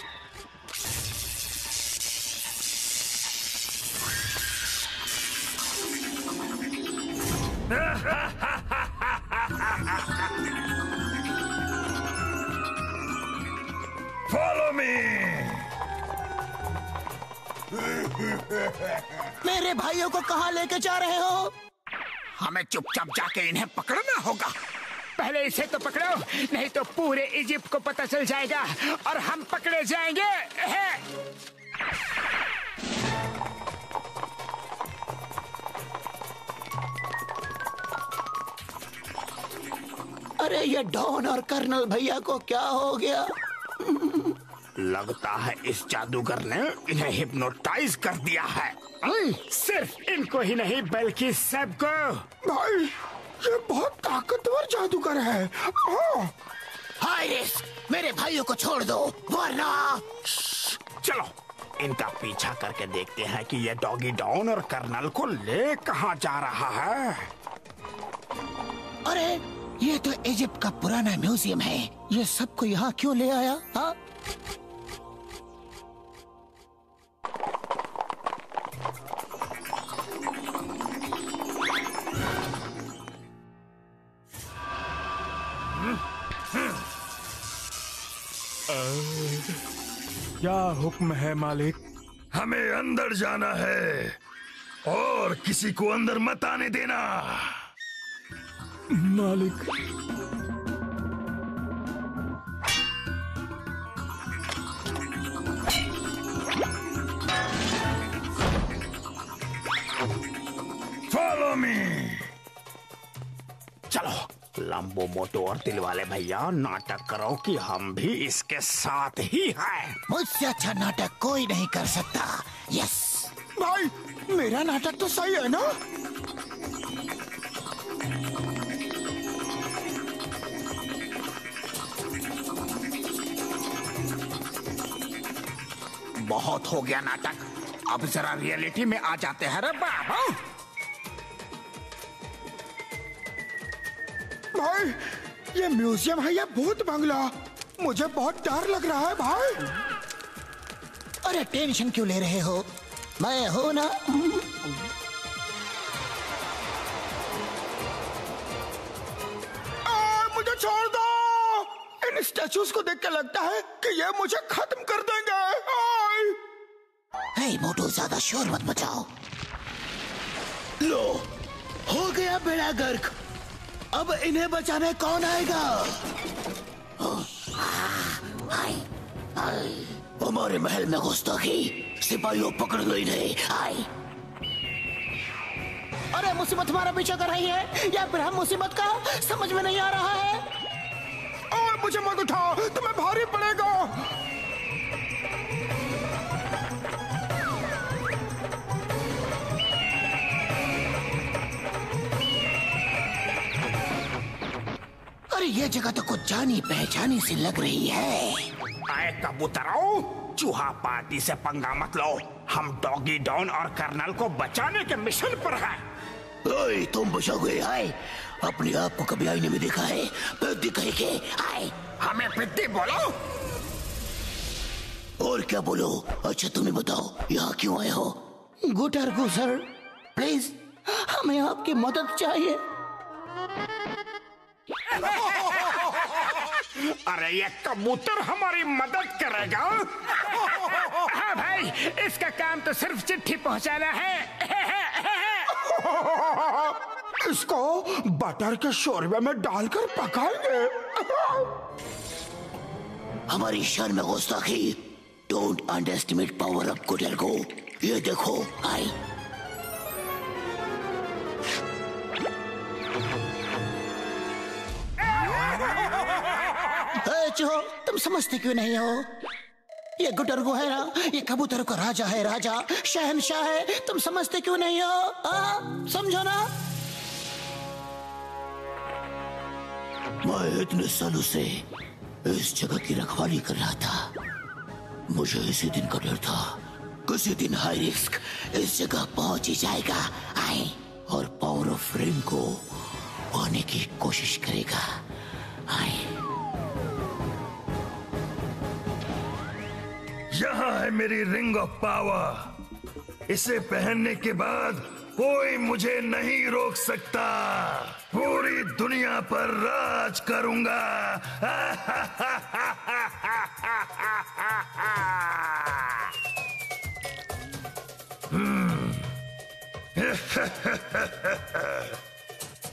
फॉलो मी मेरे भाइयों को कहाँ लेके जा रहे हो? हमें चुपचाप जाके इन्हें पकड़ना होगा। पहले इसे तो पकड़ो नहीं तो पूरे इजिप्ट को पता चल जाएगा और हम पकड़े जाएँगे अरे ये डॉन और कर्नल भैया को क्या हो गया? लगता है इस जादूगर ने इन्हें हिप्नोटाइज कर दिया है। सिर्फ़ इनको ही नहीं बल्कि सबको। भाई ये बहुत ताकतवर जादूगर है। हाँ। हाय रिस्क मेरे भाइयों को छोड़ दो वरना। चलो इनका पीछा करके देखते हैं कि ये डॉगी डॉन और कर्नल को ले कहाँ जा रहा है। अरे ये तो इजिप्ट का पुराना म्यूज़ियम है। ये सबको यहाँ क्यों ले आया हाँ? क्या हुक्म है मालिक? हमें अंदर जाना है और किसी को अंदर मत आने देना। मालिक। फॉलो मी चलो लंबो मोटो और दिल वाले भैया नाटक करो कि हम भी इसके साथ ही हैं। मुझसे अच्छा नाटक कोई नहीं कर सकता। यस भाई मेरा नाटक तो सही है ना? बहुत हो गया नाटक। अब जरा रियलिटी में आ जाते हैं रे बाबू भाई ये म्यूज़ियम है या भूत बंगला? मुझे बहुत डर लग रहा है भाई। अरे टेंशन क्यों ले रहे हो? मैं हूँ ना? आ, मुझे छोड़ दो। इन स्टैचूज को देख के लगता है कि ये मुझे खत्म कर! हे मोटू ज़्यादा शोर मत मचाओ। लो हो गया बेड़ा गर्क। अब इन्हें बचाने कौन आएगा? हाय हाय हमारे महल में गुस्ताखी सिपाहियों पकड़ लो इन्हें हाय अरे मुसीबत हमारा पीछा कर रही है या फिर हम मुसीबत का समझ में नहीं आ रहा है? और मुझे मत उठाओ तुम्हें भारी पड़ेगा। ये जगह तो कुछ जानी पहचानी सी लग रही है। आए कबूतरों चूहा पार्टी से पंगा मत लो। हम डॉगी डॉन और कर्नल को बचाने के मिशन पर हैं। ओए, तुम बचोगे आए अपने आप को कभी आईने में देखा है पेटी कहीं के आए। हमें पिद्दी बोलो। और क्या बोलो? अच्छा तुम्हें बताओ यहाँ क्यों आए हो? गुटर गुसर प्लीज़ हमें आपकी मदद चाहिए। अरे ये कबूतर हमारी मदद करेगा। हाँ भाई इसका काम तो सिर्फ़ चिट्ठी पहुंचाना है। इसको बटर के शोरबे में डालकर पकाएँगे। हमारी शर्म में गुस्ताखी don't underestimate power of गुटर को। ये देखो आई ए, चो तुम समझते क्यों नहीं हो? ये गुटरगु है ना ये कबूतर का राजा है राजा। शहनशाह है तुम समझते क्यों नहीं हो? आ? समझो ना। मैं इतने सालों से इस जगह की रखवाली कर रहा था। मुझे इसी दिन का डर था। किसी दिन हाई रिस्क इस जगह पहुँच ही जाएगा। आए और पावर ऑफ़ फ्रेम को पाने की कोशिश करेगा। आए। यहाँ है मेरी रिंग ऑफ़ पावर। इसे पहनने के बाद कोई मुझे नहीं रोक सकता। पूरी दुनिया पर राज करूँगा।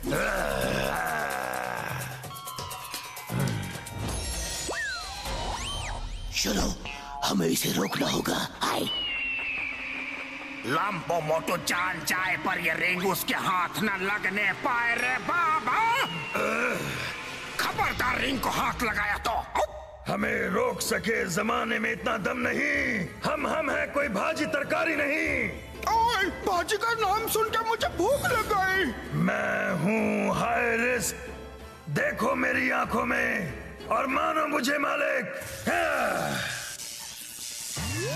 चलो हमें इसे रोकना होगा। आए लंबो मोटो जान जाए पर ये रिंग उसके हाथ न लगने पाए रे बाबा। खबरदार रिंग को हाथ लगाया तो। हमें रोक सके जमाने में इतना दम नहीं। हम हम है कोई भाजी तरकारी नहीं। ओए भाजी का नाम सुन के मुझे भूख लग गई। मैं हूँ हाई रिस्क। देखो मेरी आँखों में और मानो मुझे मालिक। हाँ। ये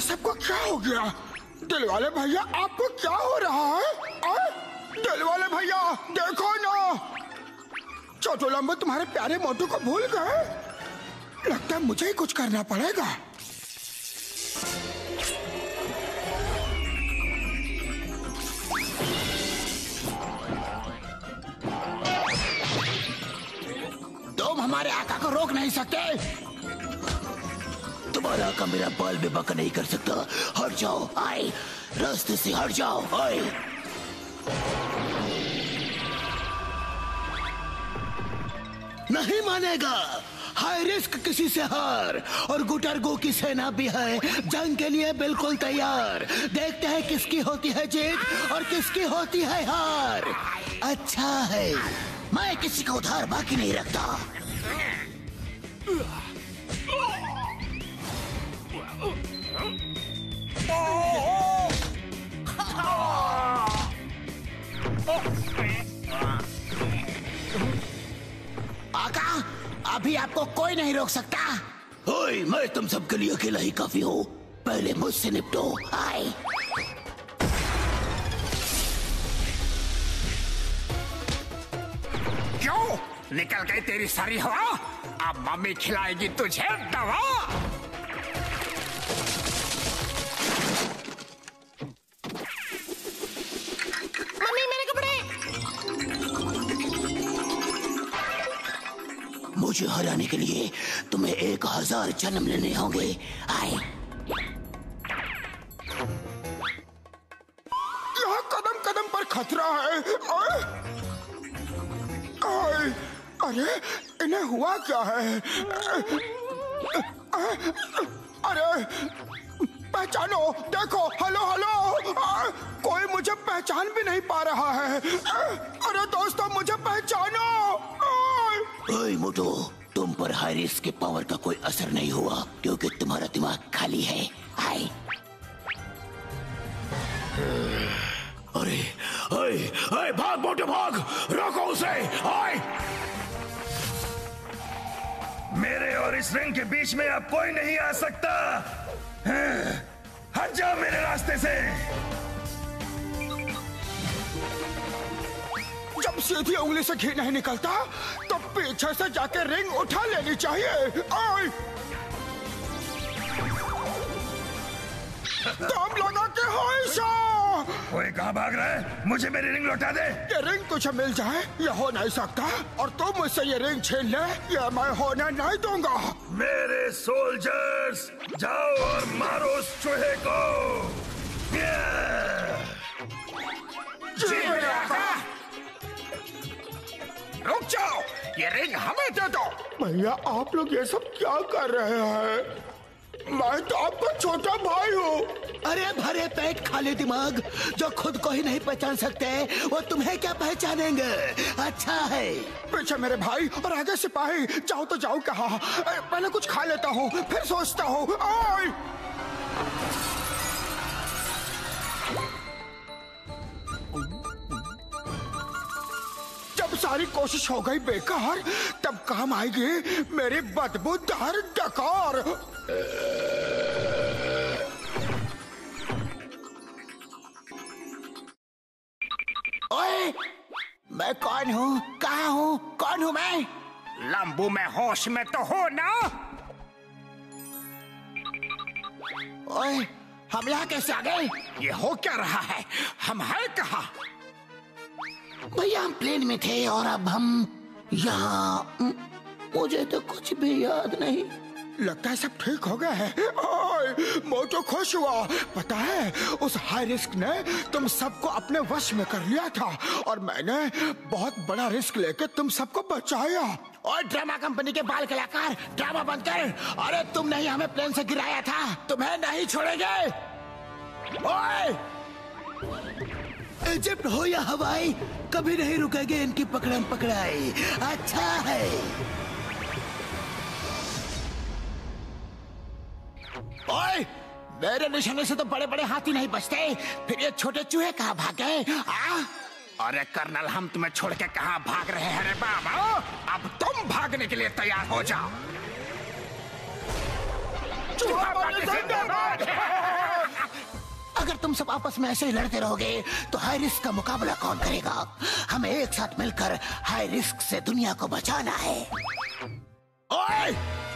सबको क्या हो गया? दिल वाले भैया, आपको क्या हो रहा है? आ? दिल वाले भैया, देखो ना। छोटू लंबू तुम्हारे प्यारे मोटू को भूल गए। लगता है मुझे ही कुछ करना पड़ेगा। हमारे आका को रोक नहीं सकते। तुम्हारा आका मेरा बाल में बका नहीं कर सकता। हट जाओ, आए। रास्ते से हट जाओ, आए। नहीं मानेगा। हाई रिस्क किसी से हार, और गुटरगो की सेना भी है। जंग के लिए बिल्कुल तैयार। देखते हैं किसकी होती है जीत, और किसकी होती है हार। अच्छा है। मैं किसी को उधार बाकी नहीं रखता। आका अभी आपको कोई नहीं रोक सकता। ओए मैं तुम सबके लिए अकेला ही काफ़ी हूँ। पहले मुझसे निपटो। आए। क्यों? निकल गई तेरी सारी हवा। अब मम्मी खिलाएगी तुझे दवा मम्मी मेरे कपड़े मुझे हराने के लिए तुम्हें एक हज़ार जन्म लेने होंगे आए यहाँ कदम कदम पर खतरा है ओए! ओए! अरे इन्हें हुआ क्या है? अरे पहचानो देखो हेलो हेलो कोई मुझे पहचान भी नहीं पा रहा है। अरे दोस्तों मुझे पहचानो। ओए! मोटो तुम पर हारिस के पावर का कोई असर नहीं हुआ क्योंकि तुम्हारा दिमाग खाली है। आए। अरे अरे अरे भाग मोटे भाग रोको उसे आए। मेरे और इस रिंग के बीच में अब कोई नहीं आ सकता। हाँ, हट जाओ मेरे रास्ते से। जब सीधी उंगली से घी नहीं निकलता तो पीछे से जाके रिंग उठा लेनी चाहिए। ओए! दम लगा के हाइशा कोई कहाँ भाग रहा है? मुझे मेरी रिंग लौटा दे। ये रिंग तुझे मिल जाए ये हो नहीं सकता और तुम मुझसे ये रिंग छीन ले ये मैं होने नहीं दूँगा। मेरे सोल्जर्स जाओ और मारो उस चूहे को। रुक जाओ ये रिंग हमें दे दो। भैया आप लोग ये सब क्या कर रहे हैं? मैं तो आपका छोटा भाई हूँ। अरे भरे पेट खाली दिमाग। जो खुद को ही नहीं पहचान सकते वो तुम्हें क्या पहचानेंगे? अच्छा है। पीछे मेरे भाई और आगे सिपाही। जाओ तो जाओ कहा। पहले कुछ खा लेता हूँ फिर सोचता हूँ। सारी कोशिश हो गई बेकार। तब काम आएगी मेरी बदबूदार डकार। ओए मैं कौन हूँ? कहा हूँ? कौन हूँ मैं? लंबू में होश में तो हो ना? ओए हम यहाँ कैसे आ गए ये हो क्या रहा है? हम है कहा? भैया हम प्लेन में थे और अब हम यहाँ। मुझे तो कुछ भी याद नहीं। लगता है सब ठीक हो गया है। मैं तो खुश हुआ। पता है उस हाई रिस्क ने तुम सबको अपने वश में कर लिया था और मैंने बहुत बड़ा रिस्क लेके तुम सबको बचाया। और ड्रामा कंपनी के बाल कलाकार ड्रामा बंद कर अरे तुमने ही हमें प्लेन से गिराया था तुम्हें नहीं छोड़ेंगे। ओए! इजिप्ट हो या हवाई कभी नहीं रुकेगे इनकी पकड़म पकड़ाई। अच्छा है। ओए, मेरे निशाने से तो बड़े बड़े हाथी नहीं बचते। फिर ये छोटे चूहे कहाँ भागे आ? अरे कर्नल, हम तुम्हें छोड़ के कहा भाग रहे हैं रे बाबा? अब तुम भागने के लिए तैयार हो जाओ। चूहा! अगर तुम सब आपस में ऐसे ही लड़ते रहोगे तो हाई रिस्क का मुकाबला कौन करेगा? हमें एक साथ मिलकर हाई रिस्क से दुनिया को बचाना है। ओए!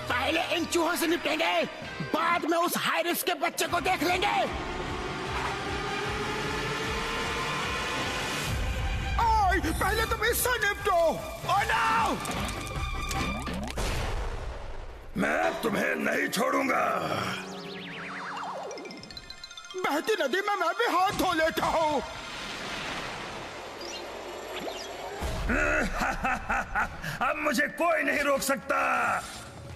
पहले इन चूहों से निपटेंगे बाद में उस हाई रिस्क के बच्चे को देख लेंगे। ओए, पहले तुम इससे निपटो। नो मैं तुम्हें नहीं छोड़ूँगा। बहती नदी में मैं भी हाथ धो लेता हूँ। अब मुझे कोई नहीं रोक सकता।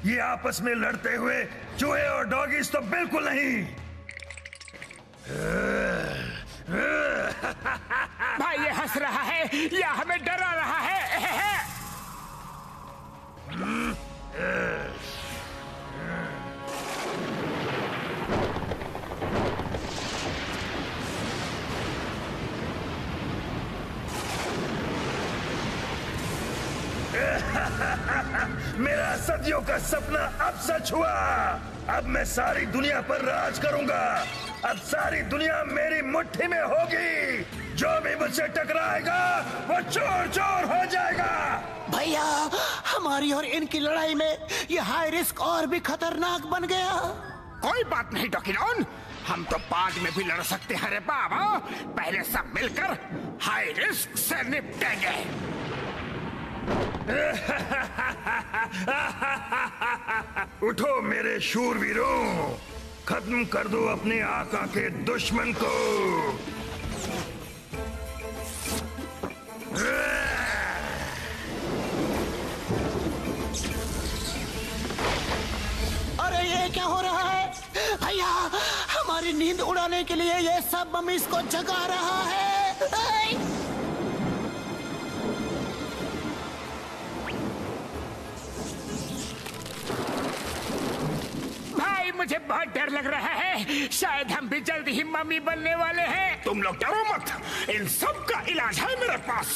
ये आपस में लड़ते हुए चूहे और डॉगीज तो बिल्कुल नहीं। भाई ये हंस रहा है। या हमें डरा रहा सदियों का सपना अब सच हुआ। अब मैं सारी दुनिया पर राज करूँगा। अब सारी दुनिया मेरी मुट्ठी में होगी। जो भी मुझसे टकराएगा वो चोर चोर हो जाएगा। भैया हमारी और इनकी लड़ाई में ये हाई रिस्क और भी खतरनाक बन गया। कोई बात नहीं डॉकिनॉन हम तो बाद में भी लड़ सकते हैं रे बाबा। पहले सब मिलकर हाई रिस्क से निपटेंगे। उठो मेरे शूरवीरों। खत्म कर दो अपने आका के दुश्मन को। अरे ये क्या हो रहा है? भैया हमारी नींद उड़ाने के लिए ये सब मम्मी को जगा रहा है। मुझे बहुत डर लग रहा है। शायद हम भी जल्द ही मम्मी बनने वाले हैं। तुम लोग डरो मत। इन सब का इलाज है मेरे पास।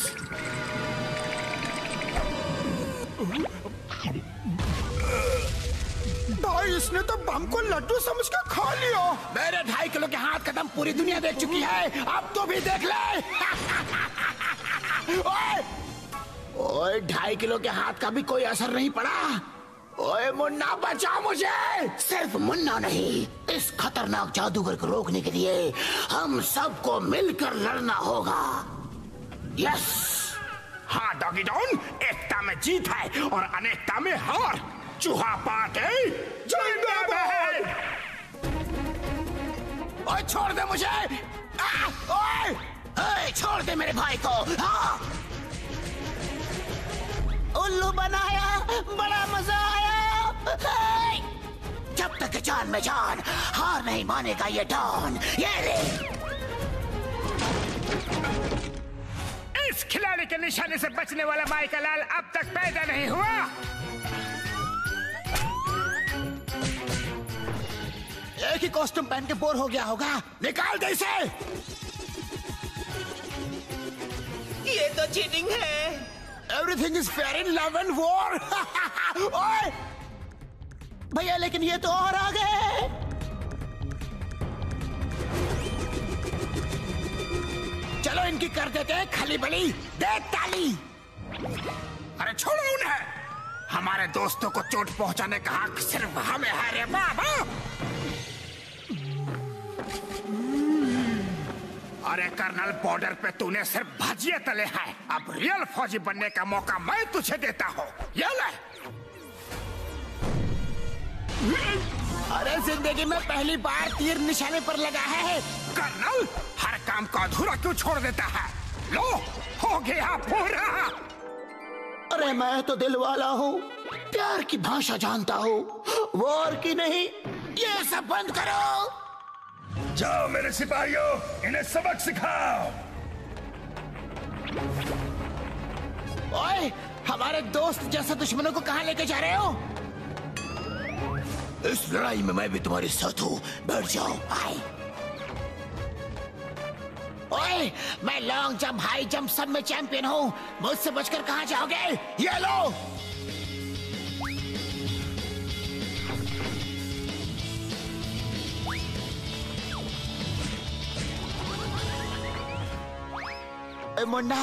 भाई इसने तो बम को लड्डू समझ के खा लिया। मेरे ढाई किलो के हाथ कदम पूरी दुनिया देख चुकी है। अब तो भी देख ले। ओए! ओए ढाई किलो के हाथ का भी कोई असर नहीं पड़ा। ओए मुन्ना बचा मुझे। सिर्फ़ मुन्ना नहीं इस खतरनाक जादूगर को रोकने के लिए हम सबको मिलकर लड़ना होगा। यस। हाँ डॉगी डॉन एकता में जीत है और अनेकता में हार। चूहा जिंदाबाद। ओए छोड़ दे मुझे। आ, ओए ओए छोड़ दे मेरे भाई को। हाँ। उल्लू बनाया बड़ा मज़ा आया। जब तक जान में जान हार नहीं मानेगा ये डॉन। ये ले। इस खिलाड़ी के निशाने से बचने वाला माइका लाल अब तक पैदा नहीं हुआ। एक ही कॉस्ट्यूम पहन के बोर हो गया होगा। निकाल दे इसे! ये तो चीटिंग है। Everything is fair in love and war भैया, लेकिन ये तो और आ गए। चलो इनकी कर देते हैं खली बली। दे ताली। अरे छोड़ो उन्हें। हमारे दोस्तों को चोट पहुँचाने का हक सिर्फ़ हमें है रे बाबा। अरे कर्नल बॉर्डर पे तूने सिर्फ़ भजिए तले हैं। अब रियल फौजी बनने का मौका मैं तुझे देता हूँ। ये ले। अरे ज़िंदगी में पहली बार तीर निशाने पर लगा है कर्नल हर काम को अधूरा क्यों छोड़ देता है? लो हो गया पूरा। अरे मैं तो दिल वाला हूँ। प्यार की भाषा जानता हूँ। वॉर की नहीं ये सब बंद करो। जाओ मेरे सिपाहियों इन्हें सबक सिखाओ। ओए हमारे दोस्त जैसे दुश्मनों को कहाँ लेके जा रहे हो? इस लड़ाई में मैं भी तुम्हारे साथ हूँ। बैठ जाओ। आए। ओए मैं लॉन्ग जंप हाई जंप सब में चैंपियन हूँ। मुझसे बचकर कहाँ जाओगे? ये लो! ए मुन्ना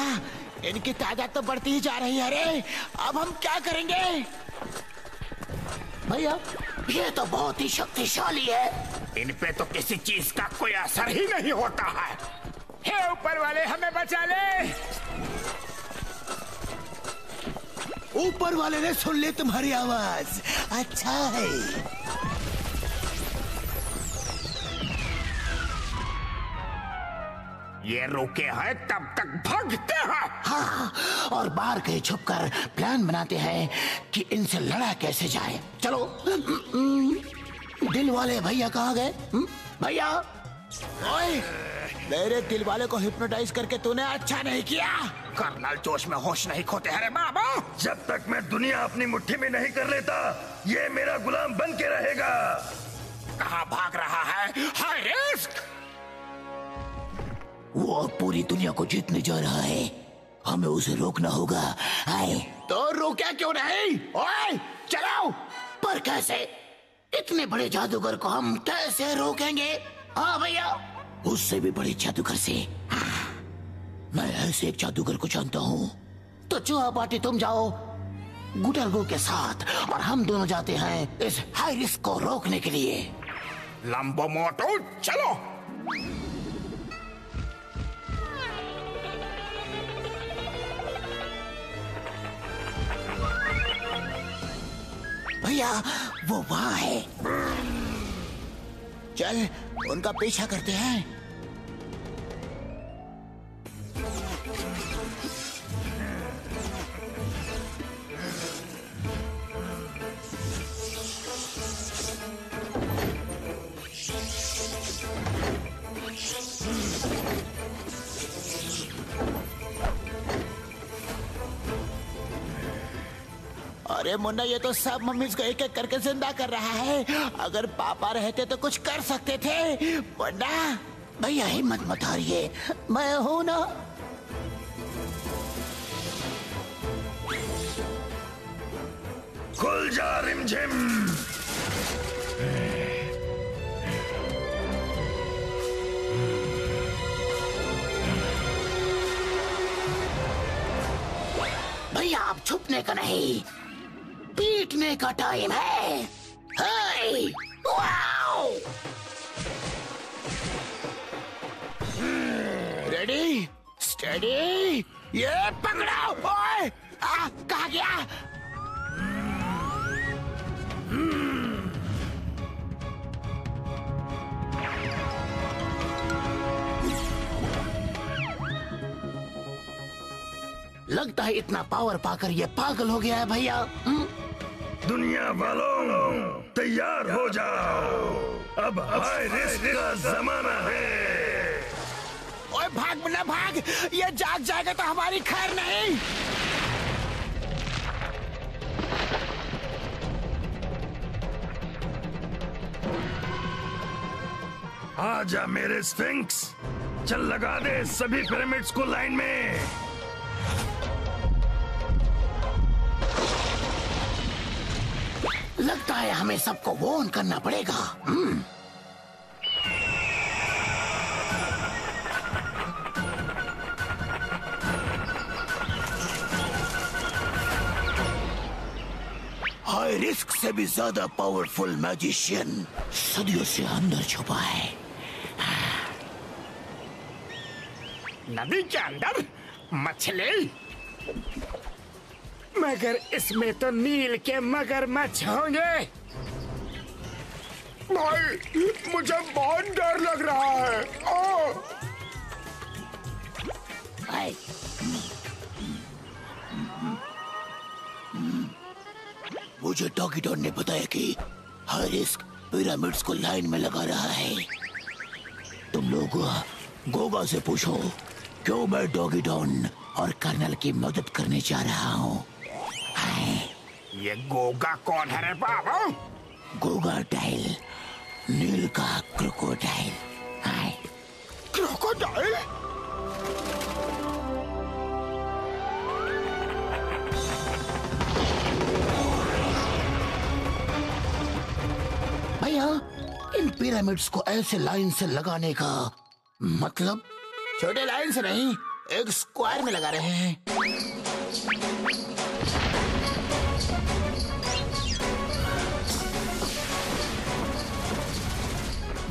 इनकी तादाद तो बढ़ती ही जा रही है अरे अब हम क्या करेंगे? भैया ये तो बहुत ही शक्तिशाली है। इन पे तो किसी चीज़ का कोई असर ही नहीं होता है। हे ऊपर वाले हमें बचा ले। ऊपर वाले ने सुन ली तुम्हारी आवाज़। अच्छा है। ये रुके हैं तब तक भागते हैं। हाँ और बाहर कहीं छुप कर प्लान बनाते हैं कि इनसे लड़ा कैसे जाए। चलो दिल वाले भैया कहाँ गए? हम्म? भैया? ओए मेरे दिल वाले को हिप्नोटाइज करके तूने अच्छा नहीं किया। कर्नल जोश में होश नहीं खोते हैं रे बाबा। जब तक मैं दुनिया अपनी मुट्ठी में नहीं कर लेता ये मेरा गुलाम बन के रहेगा। कहाँ भाग रहा है? हाय रिस्क वो अब पूरी दुनिया को जीतने जा रहा है। हमें उसे रोकना होगा। आए। तो रोका क्यों नहीं? ओए चलाओ। पर कैसे? इतने बड़े जादूगर को हम कैसे रोकेंगे? हाँ भैया। उससे भी बड़े जादूगर से। मैं ऐसे एक जादूगर को जानता हूँ। तो चूहा पार्टी तुम जाओ। गुटरगो के साथ। और हम दोनों जाते हैं इस हाई रिस्क को रोकने के लिए। लंबो मोटो चलो। भैया वो वहाँ है। चल उनका पीछा करते हैं। अरे मुन्ना ये तो सब मम्मीज को एक एक करके ज़िंदा कर रहा है। अगर पापा रहते तो कुछ कर सकते थे। मुन्ना भैया हिम्मत मत हारिए। मैं हूँ ना। खुल जा रिमझिम। भैया आप छुपने का नहीं। पीटने का टाइम है। रेडी स्टडी ये पकड़ो ओए! आ, कहा गया? लगता है इतना पावर पाकर ये पागल हो गया है भैया। हम्म? दुनिया वालों तैयार हो जाओ। अब हाई रिस्क का जमाना है। ओए भाग मुन्ना भाग। ये जाग जाएगा तो हमारी खैर नहीं। आजा मेरे स्फिंक्स चल लगा दे सभी पिरामिड्स को लाइन में। लगता है हमें सबको वोन करना पड़ेगा। हम्म, हाई रिस्क से भी ज़्यादा पावरफुल मैजिशियन सदियों से अंदर छुपा है। नदी के अंदर मछली। मगर इसमें तो नील के मगरमच्छ होंगे। भाई मुझे बहुत डर लग रहा है। ओ! मुझे डॉगी डॉन ने बताया कि हाई रिस्क पिरामिड्स को लाइन में लगा रहा है। तुम लोग गोगा से पूछो क्यों मैं डॉगी डॉन और कर्नल की मदद करने जा रहा हूँ? ये गोगा कौन है रे बाबू गोगा टाइल नील का क्रोकोडाइल हाय। क्रोकोडाइल भैया इन पिरामिड्स को ऐसे लाइन से लगाने का मतलब? छोटे लाइन से नहीं एक स्क्वायर में लगा रहे हैं।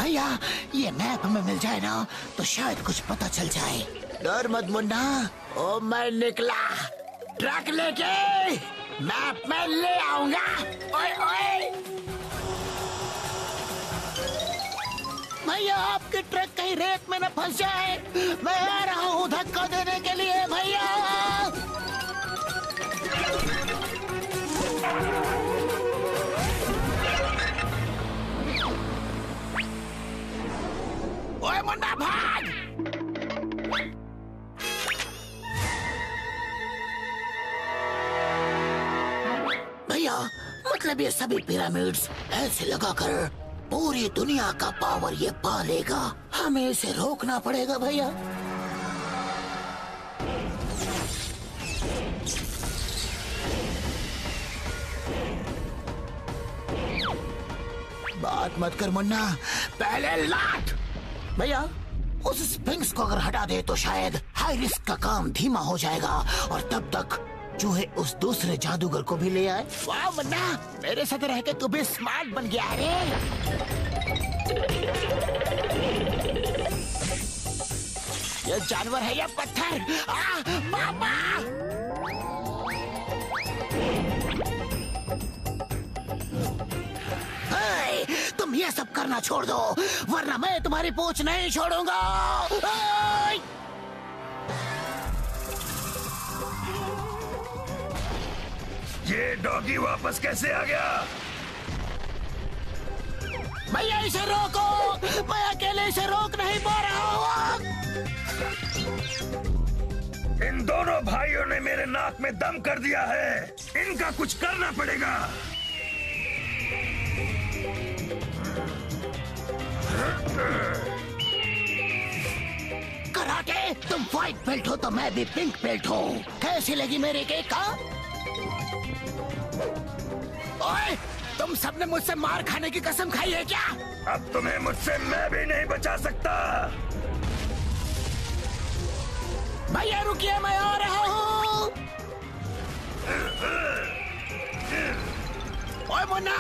भैया ये मैप हमें मिल जाए ना तो शायद कुछ पता चल जाए। डर मत मुन्ना। ओ, मैं निकला। ट्रक लेके मैप में ले आऊँगा। ओए ओए। भैया आपकी ट्रक कहीं रेत में न फंस जाए। मैं आ रहा हूँ धक्का देने के लिए, भैया। भैया मतलब ये सभी पिरामिड्स ऐसे लगाकर पूरी दुनिया का पावर ये पा लेगा। हमें इसे रोकना पड़ेगा भैया। बात मत कर मुन्ना, पहले लाट भैया उस स्पिंक्स को अगर हटा दे तो शायद हाई रिस्क का काम धीमा हो जाएगा। और तब तक चूहे उस दूसरे जादूगर को भी ले आए। वाह मुन्ना मेरे साथ रह के तू भी स्मार्ट बन गया रे। ये जानवर है या पत्थर? आ, पापा तुम ये सब करना छोड़ दो वरना मैं तुम्हारी पूछ नहीं छोड़ूँगा। ये डॉगी वापस कैसे आ गया? भैया इसे रोको मैं अकेले इसे रोक नहीं पा रहा हूँ। इन दोनों भाइयों ने मेरे नाक में दम कर दिया है। इनका कुछ करना पड़ेगा। कराटे? तुम व्हाइट बेल्ट हो तो मैं भी पिंक बेल्ट हूँ। कैसी लगी मेरी केक का ओए तुम सबने मुझसे मार खाने की कसम खाई है क्या? अब तुम्हें मुझसे मैं भी नहीं बचा सकता। भैया रुकिए मैं आ रहा हूँ। ओए मुन्ना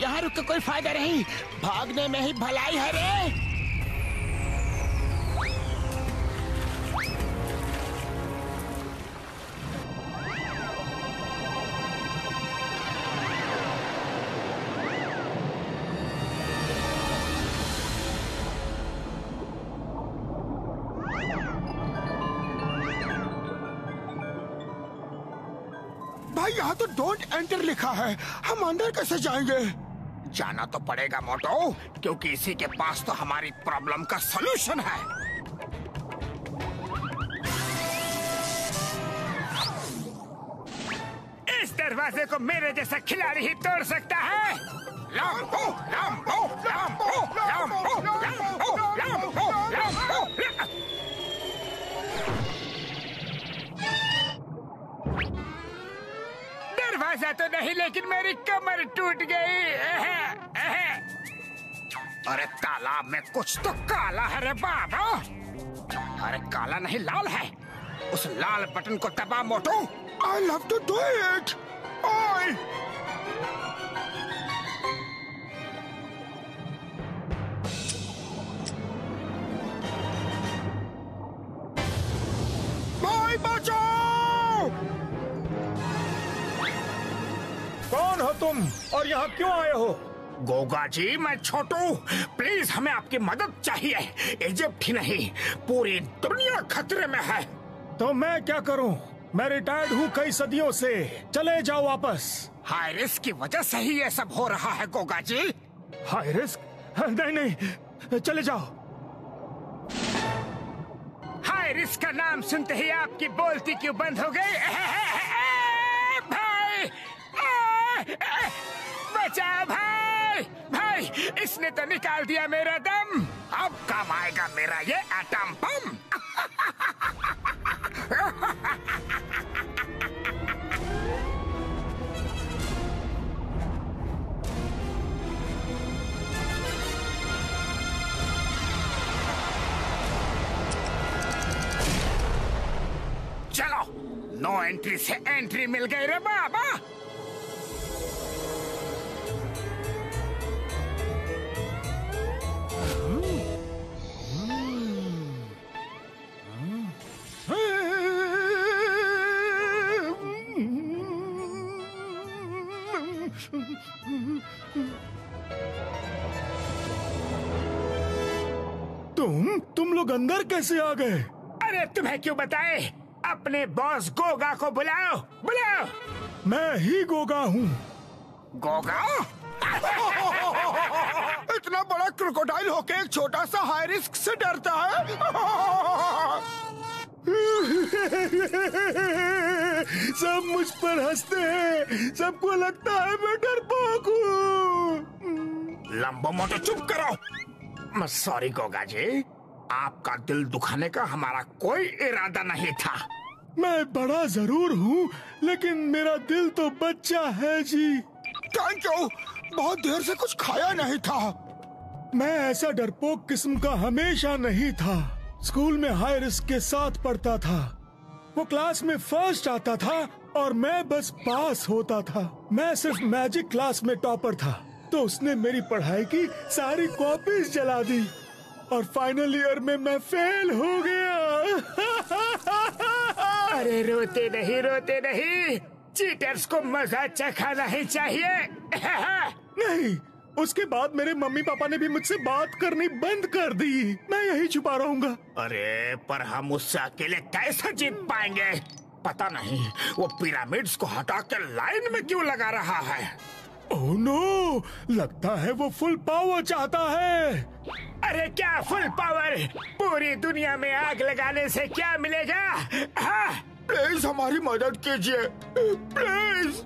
यहाँ रुक के कोई फ़ायदा नहीं। भागने में ही भलाई है रे। यहाँ तो डोंट एंटर लिखा है। हम अंदर कैसे जाएँगे? जाना तो पड़ेगा मोटो क्योंकि इसी के पास तो हमारी प्रॉब्लम का सलूशन है। इस दरवाजे को मेरे जैसा खिलाड़ी ही तोड़ सकता है। लाम्बो, लाम्बो, लाम्बो, लाम्बो, लाम्बो, लाम्बो, लाम्बो, दरवाज़ा तो नहीं, लेकिन मेरी कमर टूट गई। अरे तालाब में कुछ तो काला है रे बाबा। अरे काला नहीं, लाल है। उस लाल बटन को दबा मोटो। I love to do it ओए तुम और यहाँ क्यों आए हो? गोगा जी मैं छोटू। प्लीज़ हमें आपकी मदद चाहिए। इजिप्ट ही नहीं पूरी दुनिया खतरे में है। तो मैं क्या करूँ? मैं रिटायर्ड हूँ कई सदियों से। चले जाओ वापस। हाई रिस्क की वजह से ही ये सब हो रहा है गोगा जी हाई रिस्क? नहीं नहीं चले जाओ। हाई रिस्क का नाम सुनते ही आपकी बोलती क्यों बंद हो गई? बचाओ भाई! भाई, इसने तो निकाल दिया मेरा दम। अब काम आएगा मेरा ये एटम बम चलो नो एंट्री से एंट्री मिल गई रे बाबा। तुम? तुम लोग अंदर कैसे आ गए? अरे तुम्हें क्यों बताए? अपने बॉस गोगा को बुलाओ। बुलाओ। मैं ही गोगा हूँ। गोगा? इतना बड़ा क्रोकोडाइल होके एक छोटा सा हाई रिस्क से डरता है? सब मुझ पर हँसते हैं। सबको लगता है मैं डरपोक हूँ। लंबो मोटो चुप करो। सॉरी गोगा जी आपका दिल दुखाने का हमारा कोई इरादा नहीं था। मैं बड़ा ज़रूर हूँ लेकिन मेरा दिल तो बच्चा है जी। थैंक यू बहुत देर से कुछ खाया नहीं था। मैं ऐसा डरपोक किस्म का हमेशा नहीं था। स्कूल में हाई रिस्क के साथ पढ़ता था। वो क्लास में फ़र्स्ट आता था और मैं बस पास होता था। मैं सिर्फ़ मैजिक क्लास में टॉपर था। तो उसने मेरी पढ़ाई की सारी कॉपीज जला दी। और फाइनल ईयर में मैं फेल हो गया। अरे रोते नहीं रोते नहीं। चीटर्स को मज़ा चखाना ही चाहिए। नहीं उसके बाद मेरे मम्मी पापा ने भी मुझसे बात करनी बंद कर दी। मैं यही छुपा रहूँगा। अरे पर हम उससे अकेले कैसे जीत पाएँगे? पता नहीं वो पिरामिड्स को हटा कर लाइन में क्यों लगा रहा है? ओह नो लगता है वो फुल पावर चाहता है। अरे क्या फुल पावर पूरी दुनिया में आग लगाने से क्या मिलेगा? हाँ? प्लीज़ हमारी मदद कीजिए। प्लीज़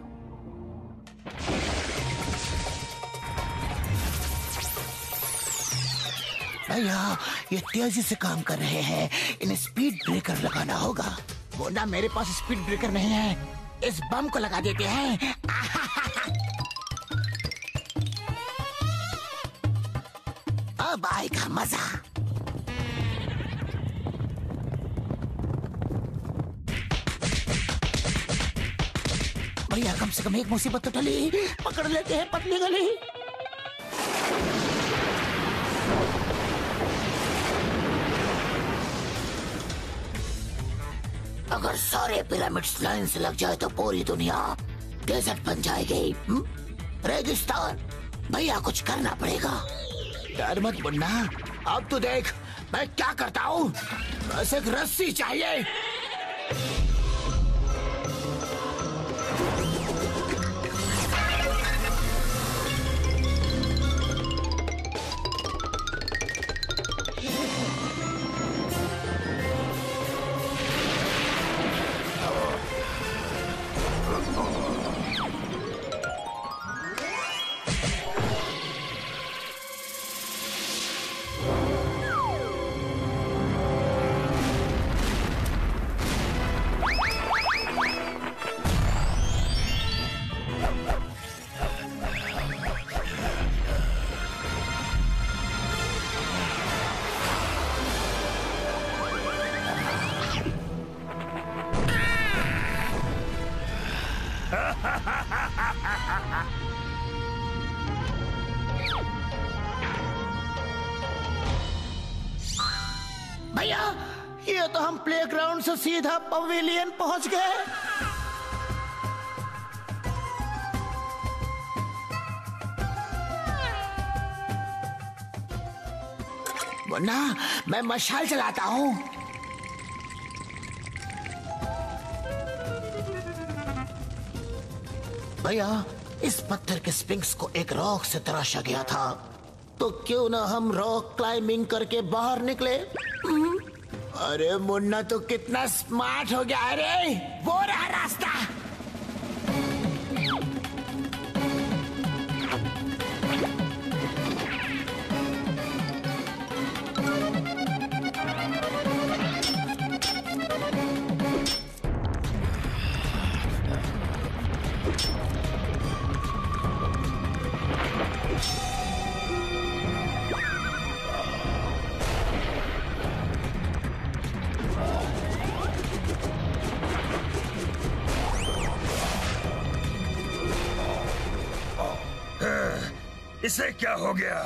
भैया ये तेज़ी से काम कर रहे हैं। इन्हें स्पीड ब्रेकर लगाना होगा। वो ना मेरे पास स्पीड ब्रेकर नहीं है। इस बम को लगा देते हैं। अब आएगा मज़ा भैया, कम से कम एक मुसीबत तो टली। पकड़ लेते हैं पतली गली। अगर सारे पिरामिड्स लाइन से लग जाए तो पूरी दुनिया डेजर्ट बन जाएगी हम्म? रेगिस्तान। भैया, कुछ करना पड़ेगा। डर मत मुन्ना। अब तो देख मैं क्या करता हूँ? बस एक रस्सी चाहिए। सीधा पवेलियन पहुँच गए। मुन्ना मैं मशाल चलाता हूँ। भैया, इस पत्थर के स्पिंक्स को एक रॉक से तराशा गया था। तो क्यों ना हम रॉक क्लाइंबिंग करके बाहर निकले? अरे मुन्ना तो कितना स्मार्ट हो गया। अरे वो क्या हो गया?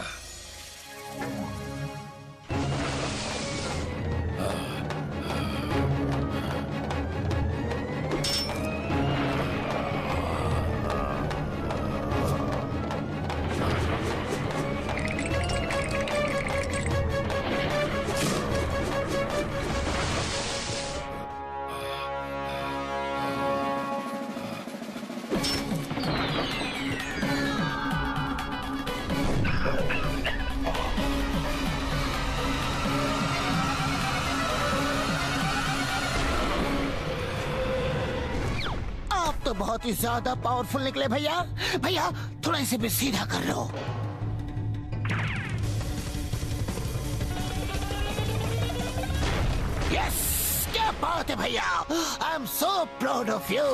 बहुत ही ज़्यादा पावरफुल निकले भैया। भैया थोड़ा इसे भी सीधा कर लो। यस क्या बात है भैया। I am so proud of you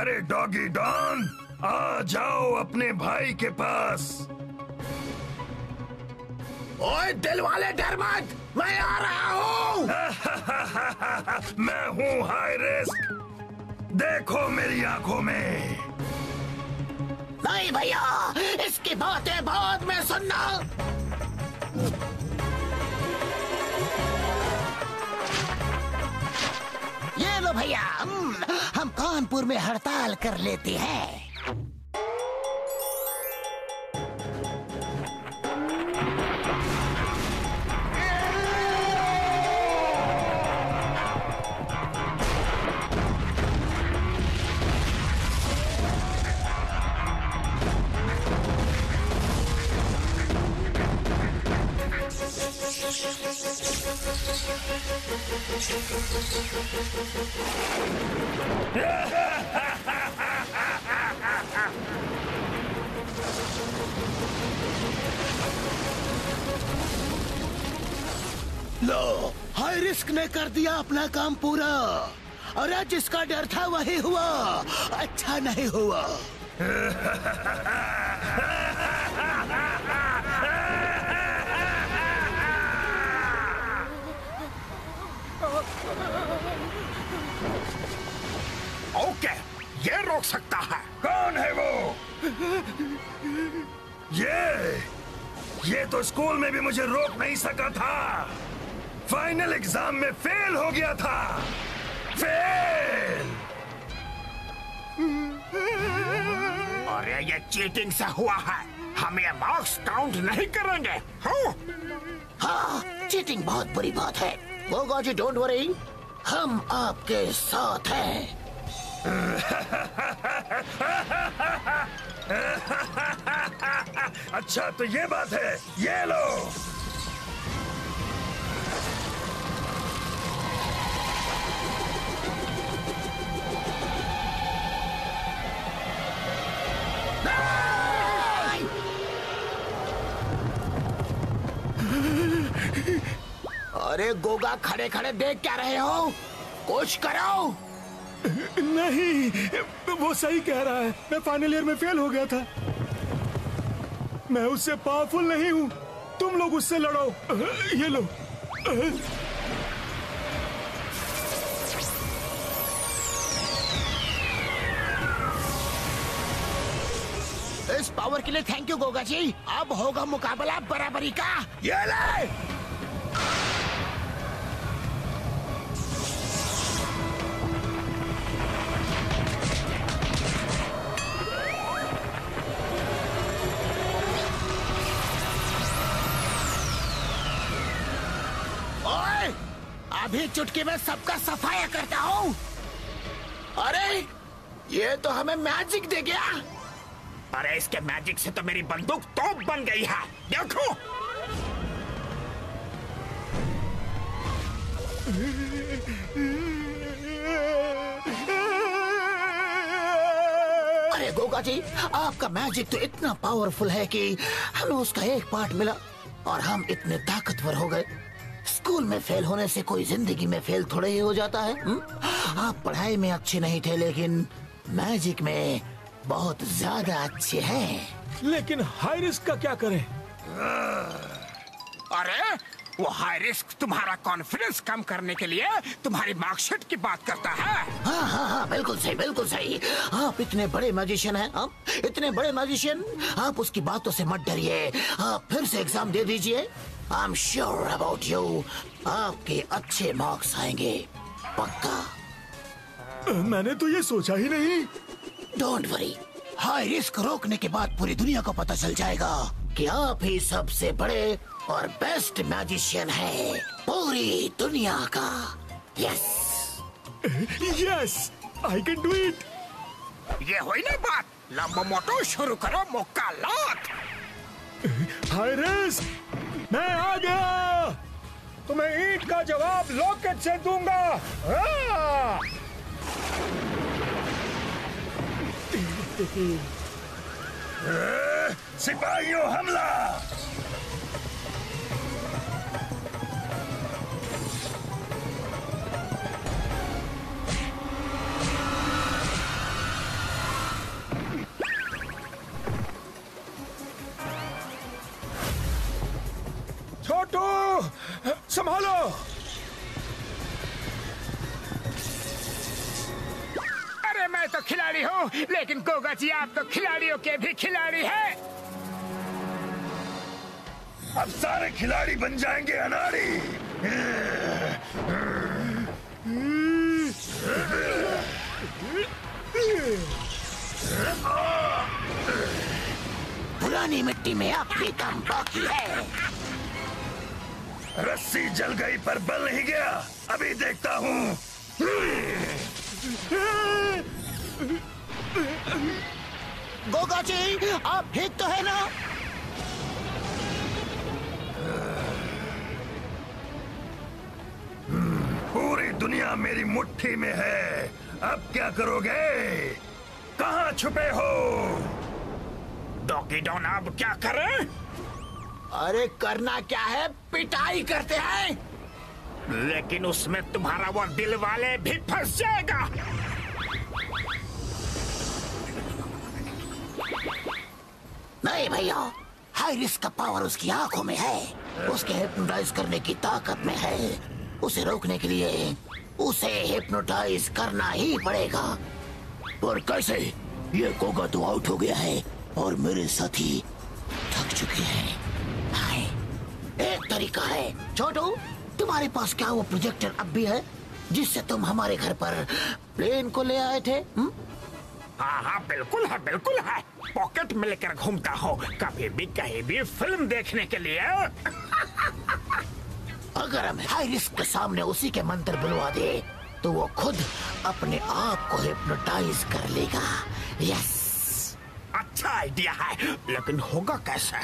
अरे डॉगी डॉन आ जाओ अपने भाई के पास। ओए दिल वाले डर मत मैं आ रहा हूँ। मैं हूँ हाई रिस्क देखो मेरी आँखों में। नहीं भैया, इसकी बातें बाद में सुनना। ये लो भैया, हम कानपुर में हड़ताल कर लेते हैं। कर दिया अपना काम पूरा। और आज जिसका डर था वही हुआ। अच्छा नहीं हुआ। ओके ये रोक सकता है। कौन है वो? ये ये तो स्कूल में भी मुझे रोक नहीं सका था। फाइनल एग्ज़ाम में फेल हो गया था। फेल अरे ये चीटिंग से हुआ है। हम ये मार्क्स काउंट नहीं करेंगे। हाँ? हाँ चीटिंग बहुत बुरी बात है। गोगा जी डोंट वरी हम आपके साथ हैं। अच्छा तो ये बात है। ये लो। अरे गोगा खड़े खड़े देख क्या रहे हो? कुछ करो। नहीं वो सही कह रहा है। मैं फाइनल ईयर में फेल हो गया था। मैं उससे पावरफुल नहीं हूँ। तुम लोग उससे लड़ो। ये लो। इस पावर के लिए थैंक यू गोगा जी अब होगा मुकाबला बराबरी का। ये ले! चुटकी में सबका सफाया करता हूँ। अरे ये तो हमें मैजिक दे गया। अरे इसके मैजिक से तो मेरी बंदूक तोप बन गई है। देखो। अरे गोगा जी आपका मैजिक तो इतना पावरफुल है कि हमें उसका एक पार्ट मिला और हम इतने ताकतवर हो गए। स्कूल में फेल होने से कोई ज़िंदगी में फेल थोड़े ही हो जाता है हुँ? आप पढ़ाई में अच्छे नहीं थे लेकिन मैजिक में बहुत ज़्यादा अच्छे हैं। लेकिन हाई रिस्क का क्या करें? अरे वो हाई रिस्क तुम्हारा कॉन्फिडेंस कम करने के लिए तुम्हारी मार्कशीट की बात करता है। हाँ हाँ हाँ बिल्कुल सही बिल्कुल सही। आप इतने बड़े मैजिशियन हैं आप इतने बड़े मैजिशियन आप उसकी बातों से मत डरिए। आप फिर से एग्ज़ाम दे दीजिए। I am sure about you आपके अच्छे मार्क्स आएँगे पक्का। मैंने तो ये सोचा ही नहीं। डोंट वरी हाई रिस्क रोकने के बाद पूरी दुनिया को पता चल जाएगा कि आप ही सबसे बड़े और बेस्ट मैजिशियन है पूरी दुनिया का। Yes yes I can do it ये हुई ना बात। लंबो मोटो शुरू करो मुक्का लात हाई रिस्क मैं आ गया। तुम्हें ईट का जवाब लॉकेट से दूँगा! सिपाहियों हमला! संभालो। अरे मैं तो खिलाड़ी हूँ लेकिन गोगा जी आप तो खिलाड़ियों के भी खिलाड़ी हैं। अब सारे खिलाड़ी बन जाएँगे अनाड़ी। पुरानी मिट्टी में आपकी दम बाकी है। रस्सी जल गई पर बल नहीं गया। अभी देखता हूँ। गोगा जी आप ठीक तो है ना? पूरी दुनिया मेरी मुट्ठी में है। अब क्या करोगे? कहाँ छुपे हो? डॉगी डॉन अब क्या करें अरे करना क्या है? पिटाई करते हैं। लेकिन उसमें तुम्हारा वो दिल वाले भी फंस जाएगा। नहीं भैया हाई रिस्क का पावर उसकी आँखों में है। उसके हिप्नोटाइज करने की ताकत में है। उसे रोकने के लिए उसे हिप्नोटाइज करना ही पड़ेगा। पर कैसे? ये कोगा तो आउट हो गया है और मेरे साथी थक चुके हैं। हाय, एक तरीका है। छोटू तुम्हारे पास क्या वो प्रोजेक्टर अब भी है जिससे तुम हमारे घर पर प्लेन को ले आए थे हुँ? हाँ हाँ बिल्कुल है बिल्कुल है। पॉकेट में लेकर घूमता हो कभी भी कहीं भी फ़िल्म देखने के लिए। अगर हम हाई रिस्क के सामने उसी के मंत्र बुलवा दे तो वो खुद अपने आप को हिप्नोटाइज कर लेगा। यस अच्छा आइडिया है लेकिन होगा कैसे?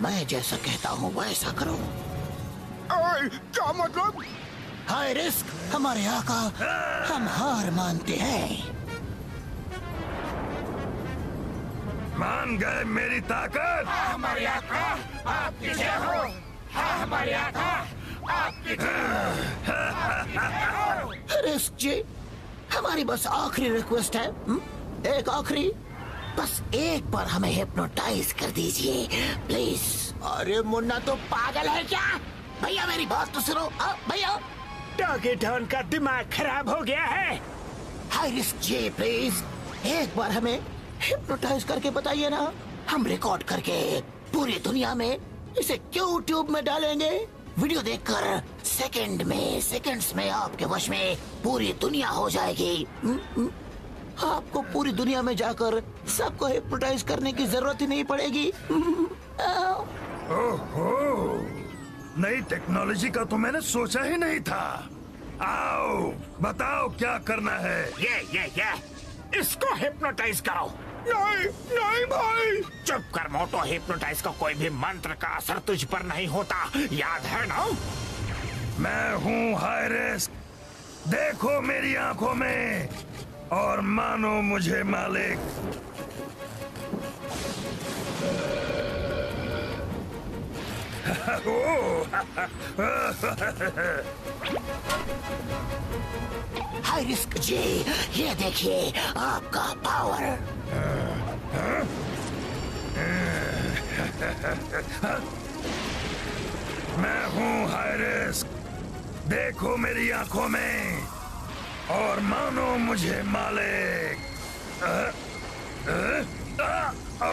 मैं जैसा कहता हूँ वैसा करो। ओए, क्या मतलब? हाई रिस्क हमारे आका हम हार मानते हैं। मान गए मेरी ताकत। हमारी आका आपकी जय हो। हाँ हमारी आका आपकी रिस्क जी हमारी बस आखिरी रिक्वेस्ट है हुँ? एक आखिरी। बस एक बार हमें हिप्नोटाइज कर दीजिए। प्लीज़ अरे मुन्ना तो पागल है क्या? भैया मेरी बात तो सुनो। भैया। डॉगी डॉन का दिमाग खराब हो गया है। हाई रिस्क जी प्लीज़ एक बार हमें हिप्नोटाइज करके बताइए ना। हम रिकॉर्ड करके पूरी दुनिया में इसे यूट्यूब में डालेंगे। वीडियो देखकर सेकंड में सेकंड्स में आपके वश में पूरी दुनिया हो जाएगी। हम्म, हम्म। आपको पूरी दुनिया में जाकर सबको हिप्नोटाइज करने की ज़रूरत ही नहीं पड़ेगी। ओहो नई टेक्नोलॉजी का तो मैंने सोचा ही नहीं था। आओ बताओ क्या करना है। ये ये ये इसको हिप्नोटाइज करो नहीं नहीं भाई। चुप कर मोटो हिप्नोटाइज का को कोई भी मंत्र का असर तुझ पर नहीं होता। याद है ना? मैं हूँ हाई रिस्क देखो मेरी आँखों में। और मानो मुझे मालिक। हाई रिस्क जी ये देखिए आपका पावर। मैं हूँ हाई रिस्क। देखो मेरी आँखों में। और मानो मुझे मालिक। अ, अ, अ,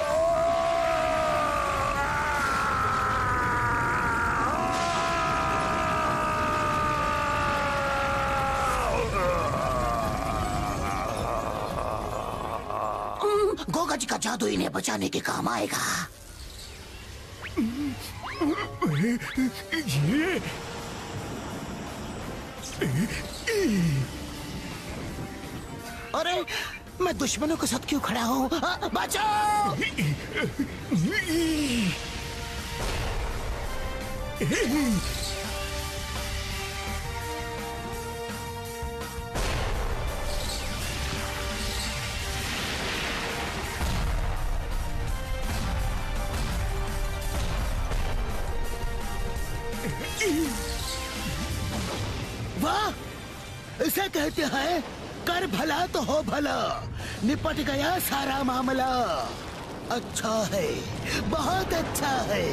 गोगा का जादू इन्हें बचाने के काम आएगा। ये अरे मैं दुश्मनों के साथ क्यों खड़ा हूँ? वाह! इसे कहते हैं कर भला तो हो भला। निपट गया सारा मामला। अच्छा है, बहुत अच्छा है।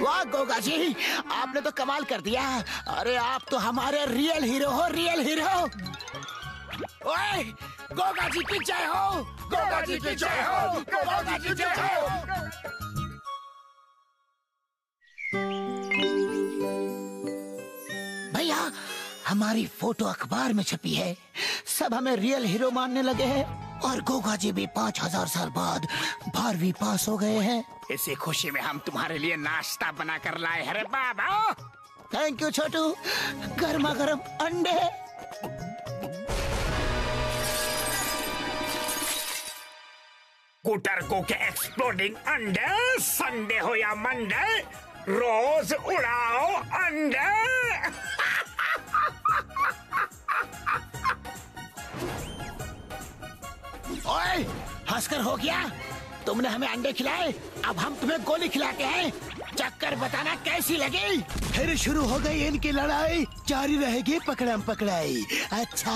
वाह, गोगा जी, आपने तो कमाल कर दिया। अरे, आप तो हमारे रियल हीरो हो, रियल हीरो। ओए, गोगा जी की जय हो, गोगा जी की जय हो, गोगा जी की जय हो। हमारी फ़ोटो अखबार में छपी है। सब हमें रियल हीरो मानने लगे हैं और गोगा जी भी पाँच हज़ार साल बाद बारहवीं पास हो गए हैं। इसी खुशी में हम तुम्हारे लिए नाश्ता बना कर लाए हैं रे बाबा। थैंक यू छोटू। गर्मा गर्म अंडे। कुटर को के एक्सप्लोडिंग अंडे संडे हो या मंडे रोज उड़ाओ अंडे। ओए, हंसकर हो गया? तुमने हमें अंडे खिलाए, अब हम तुम्हें गोली खिलाते हैं। चक्कर बताना कैसी लगी? फिर शुरू हो गई इनकी लड़ाई। जारी रहेगी पकड़म पकड़ाई। अच्छा।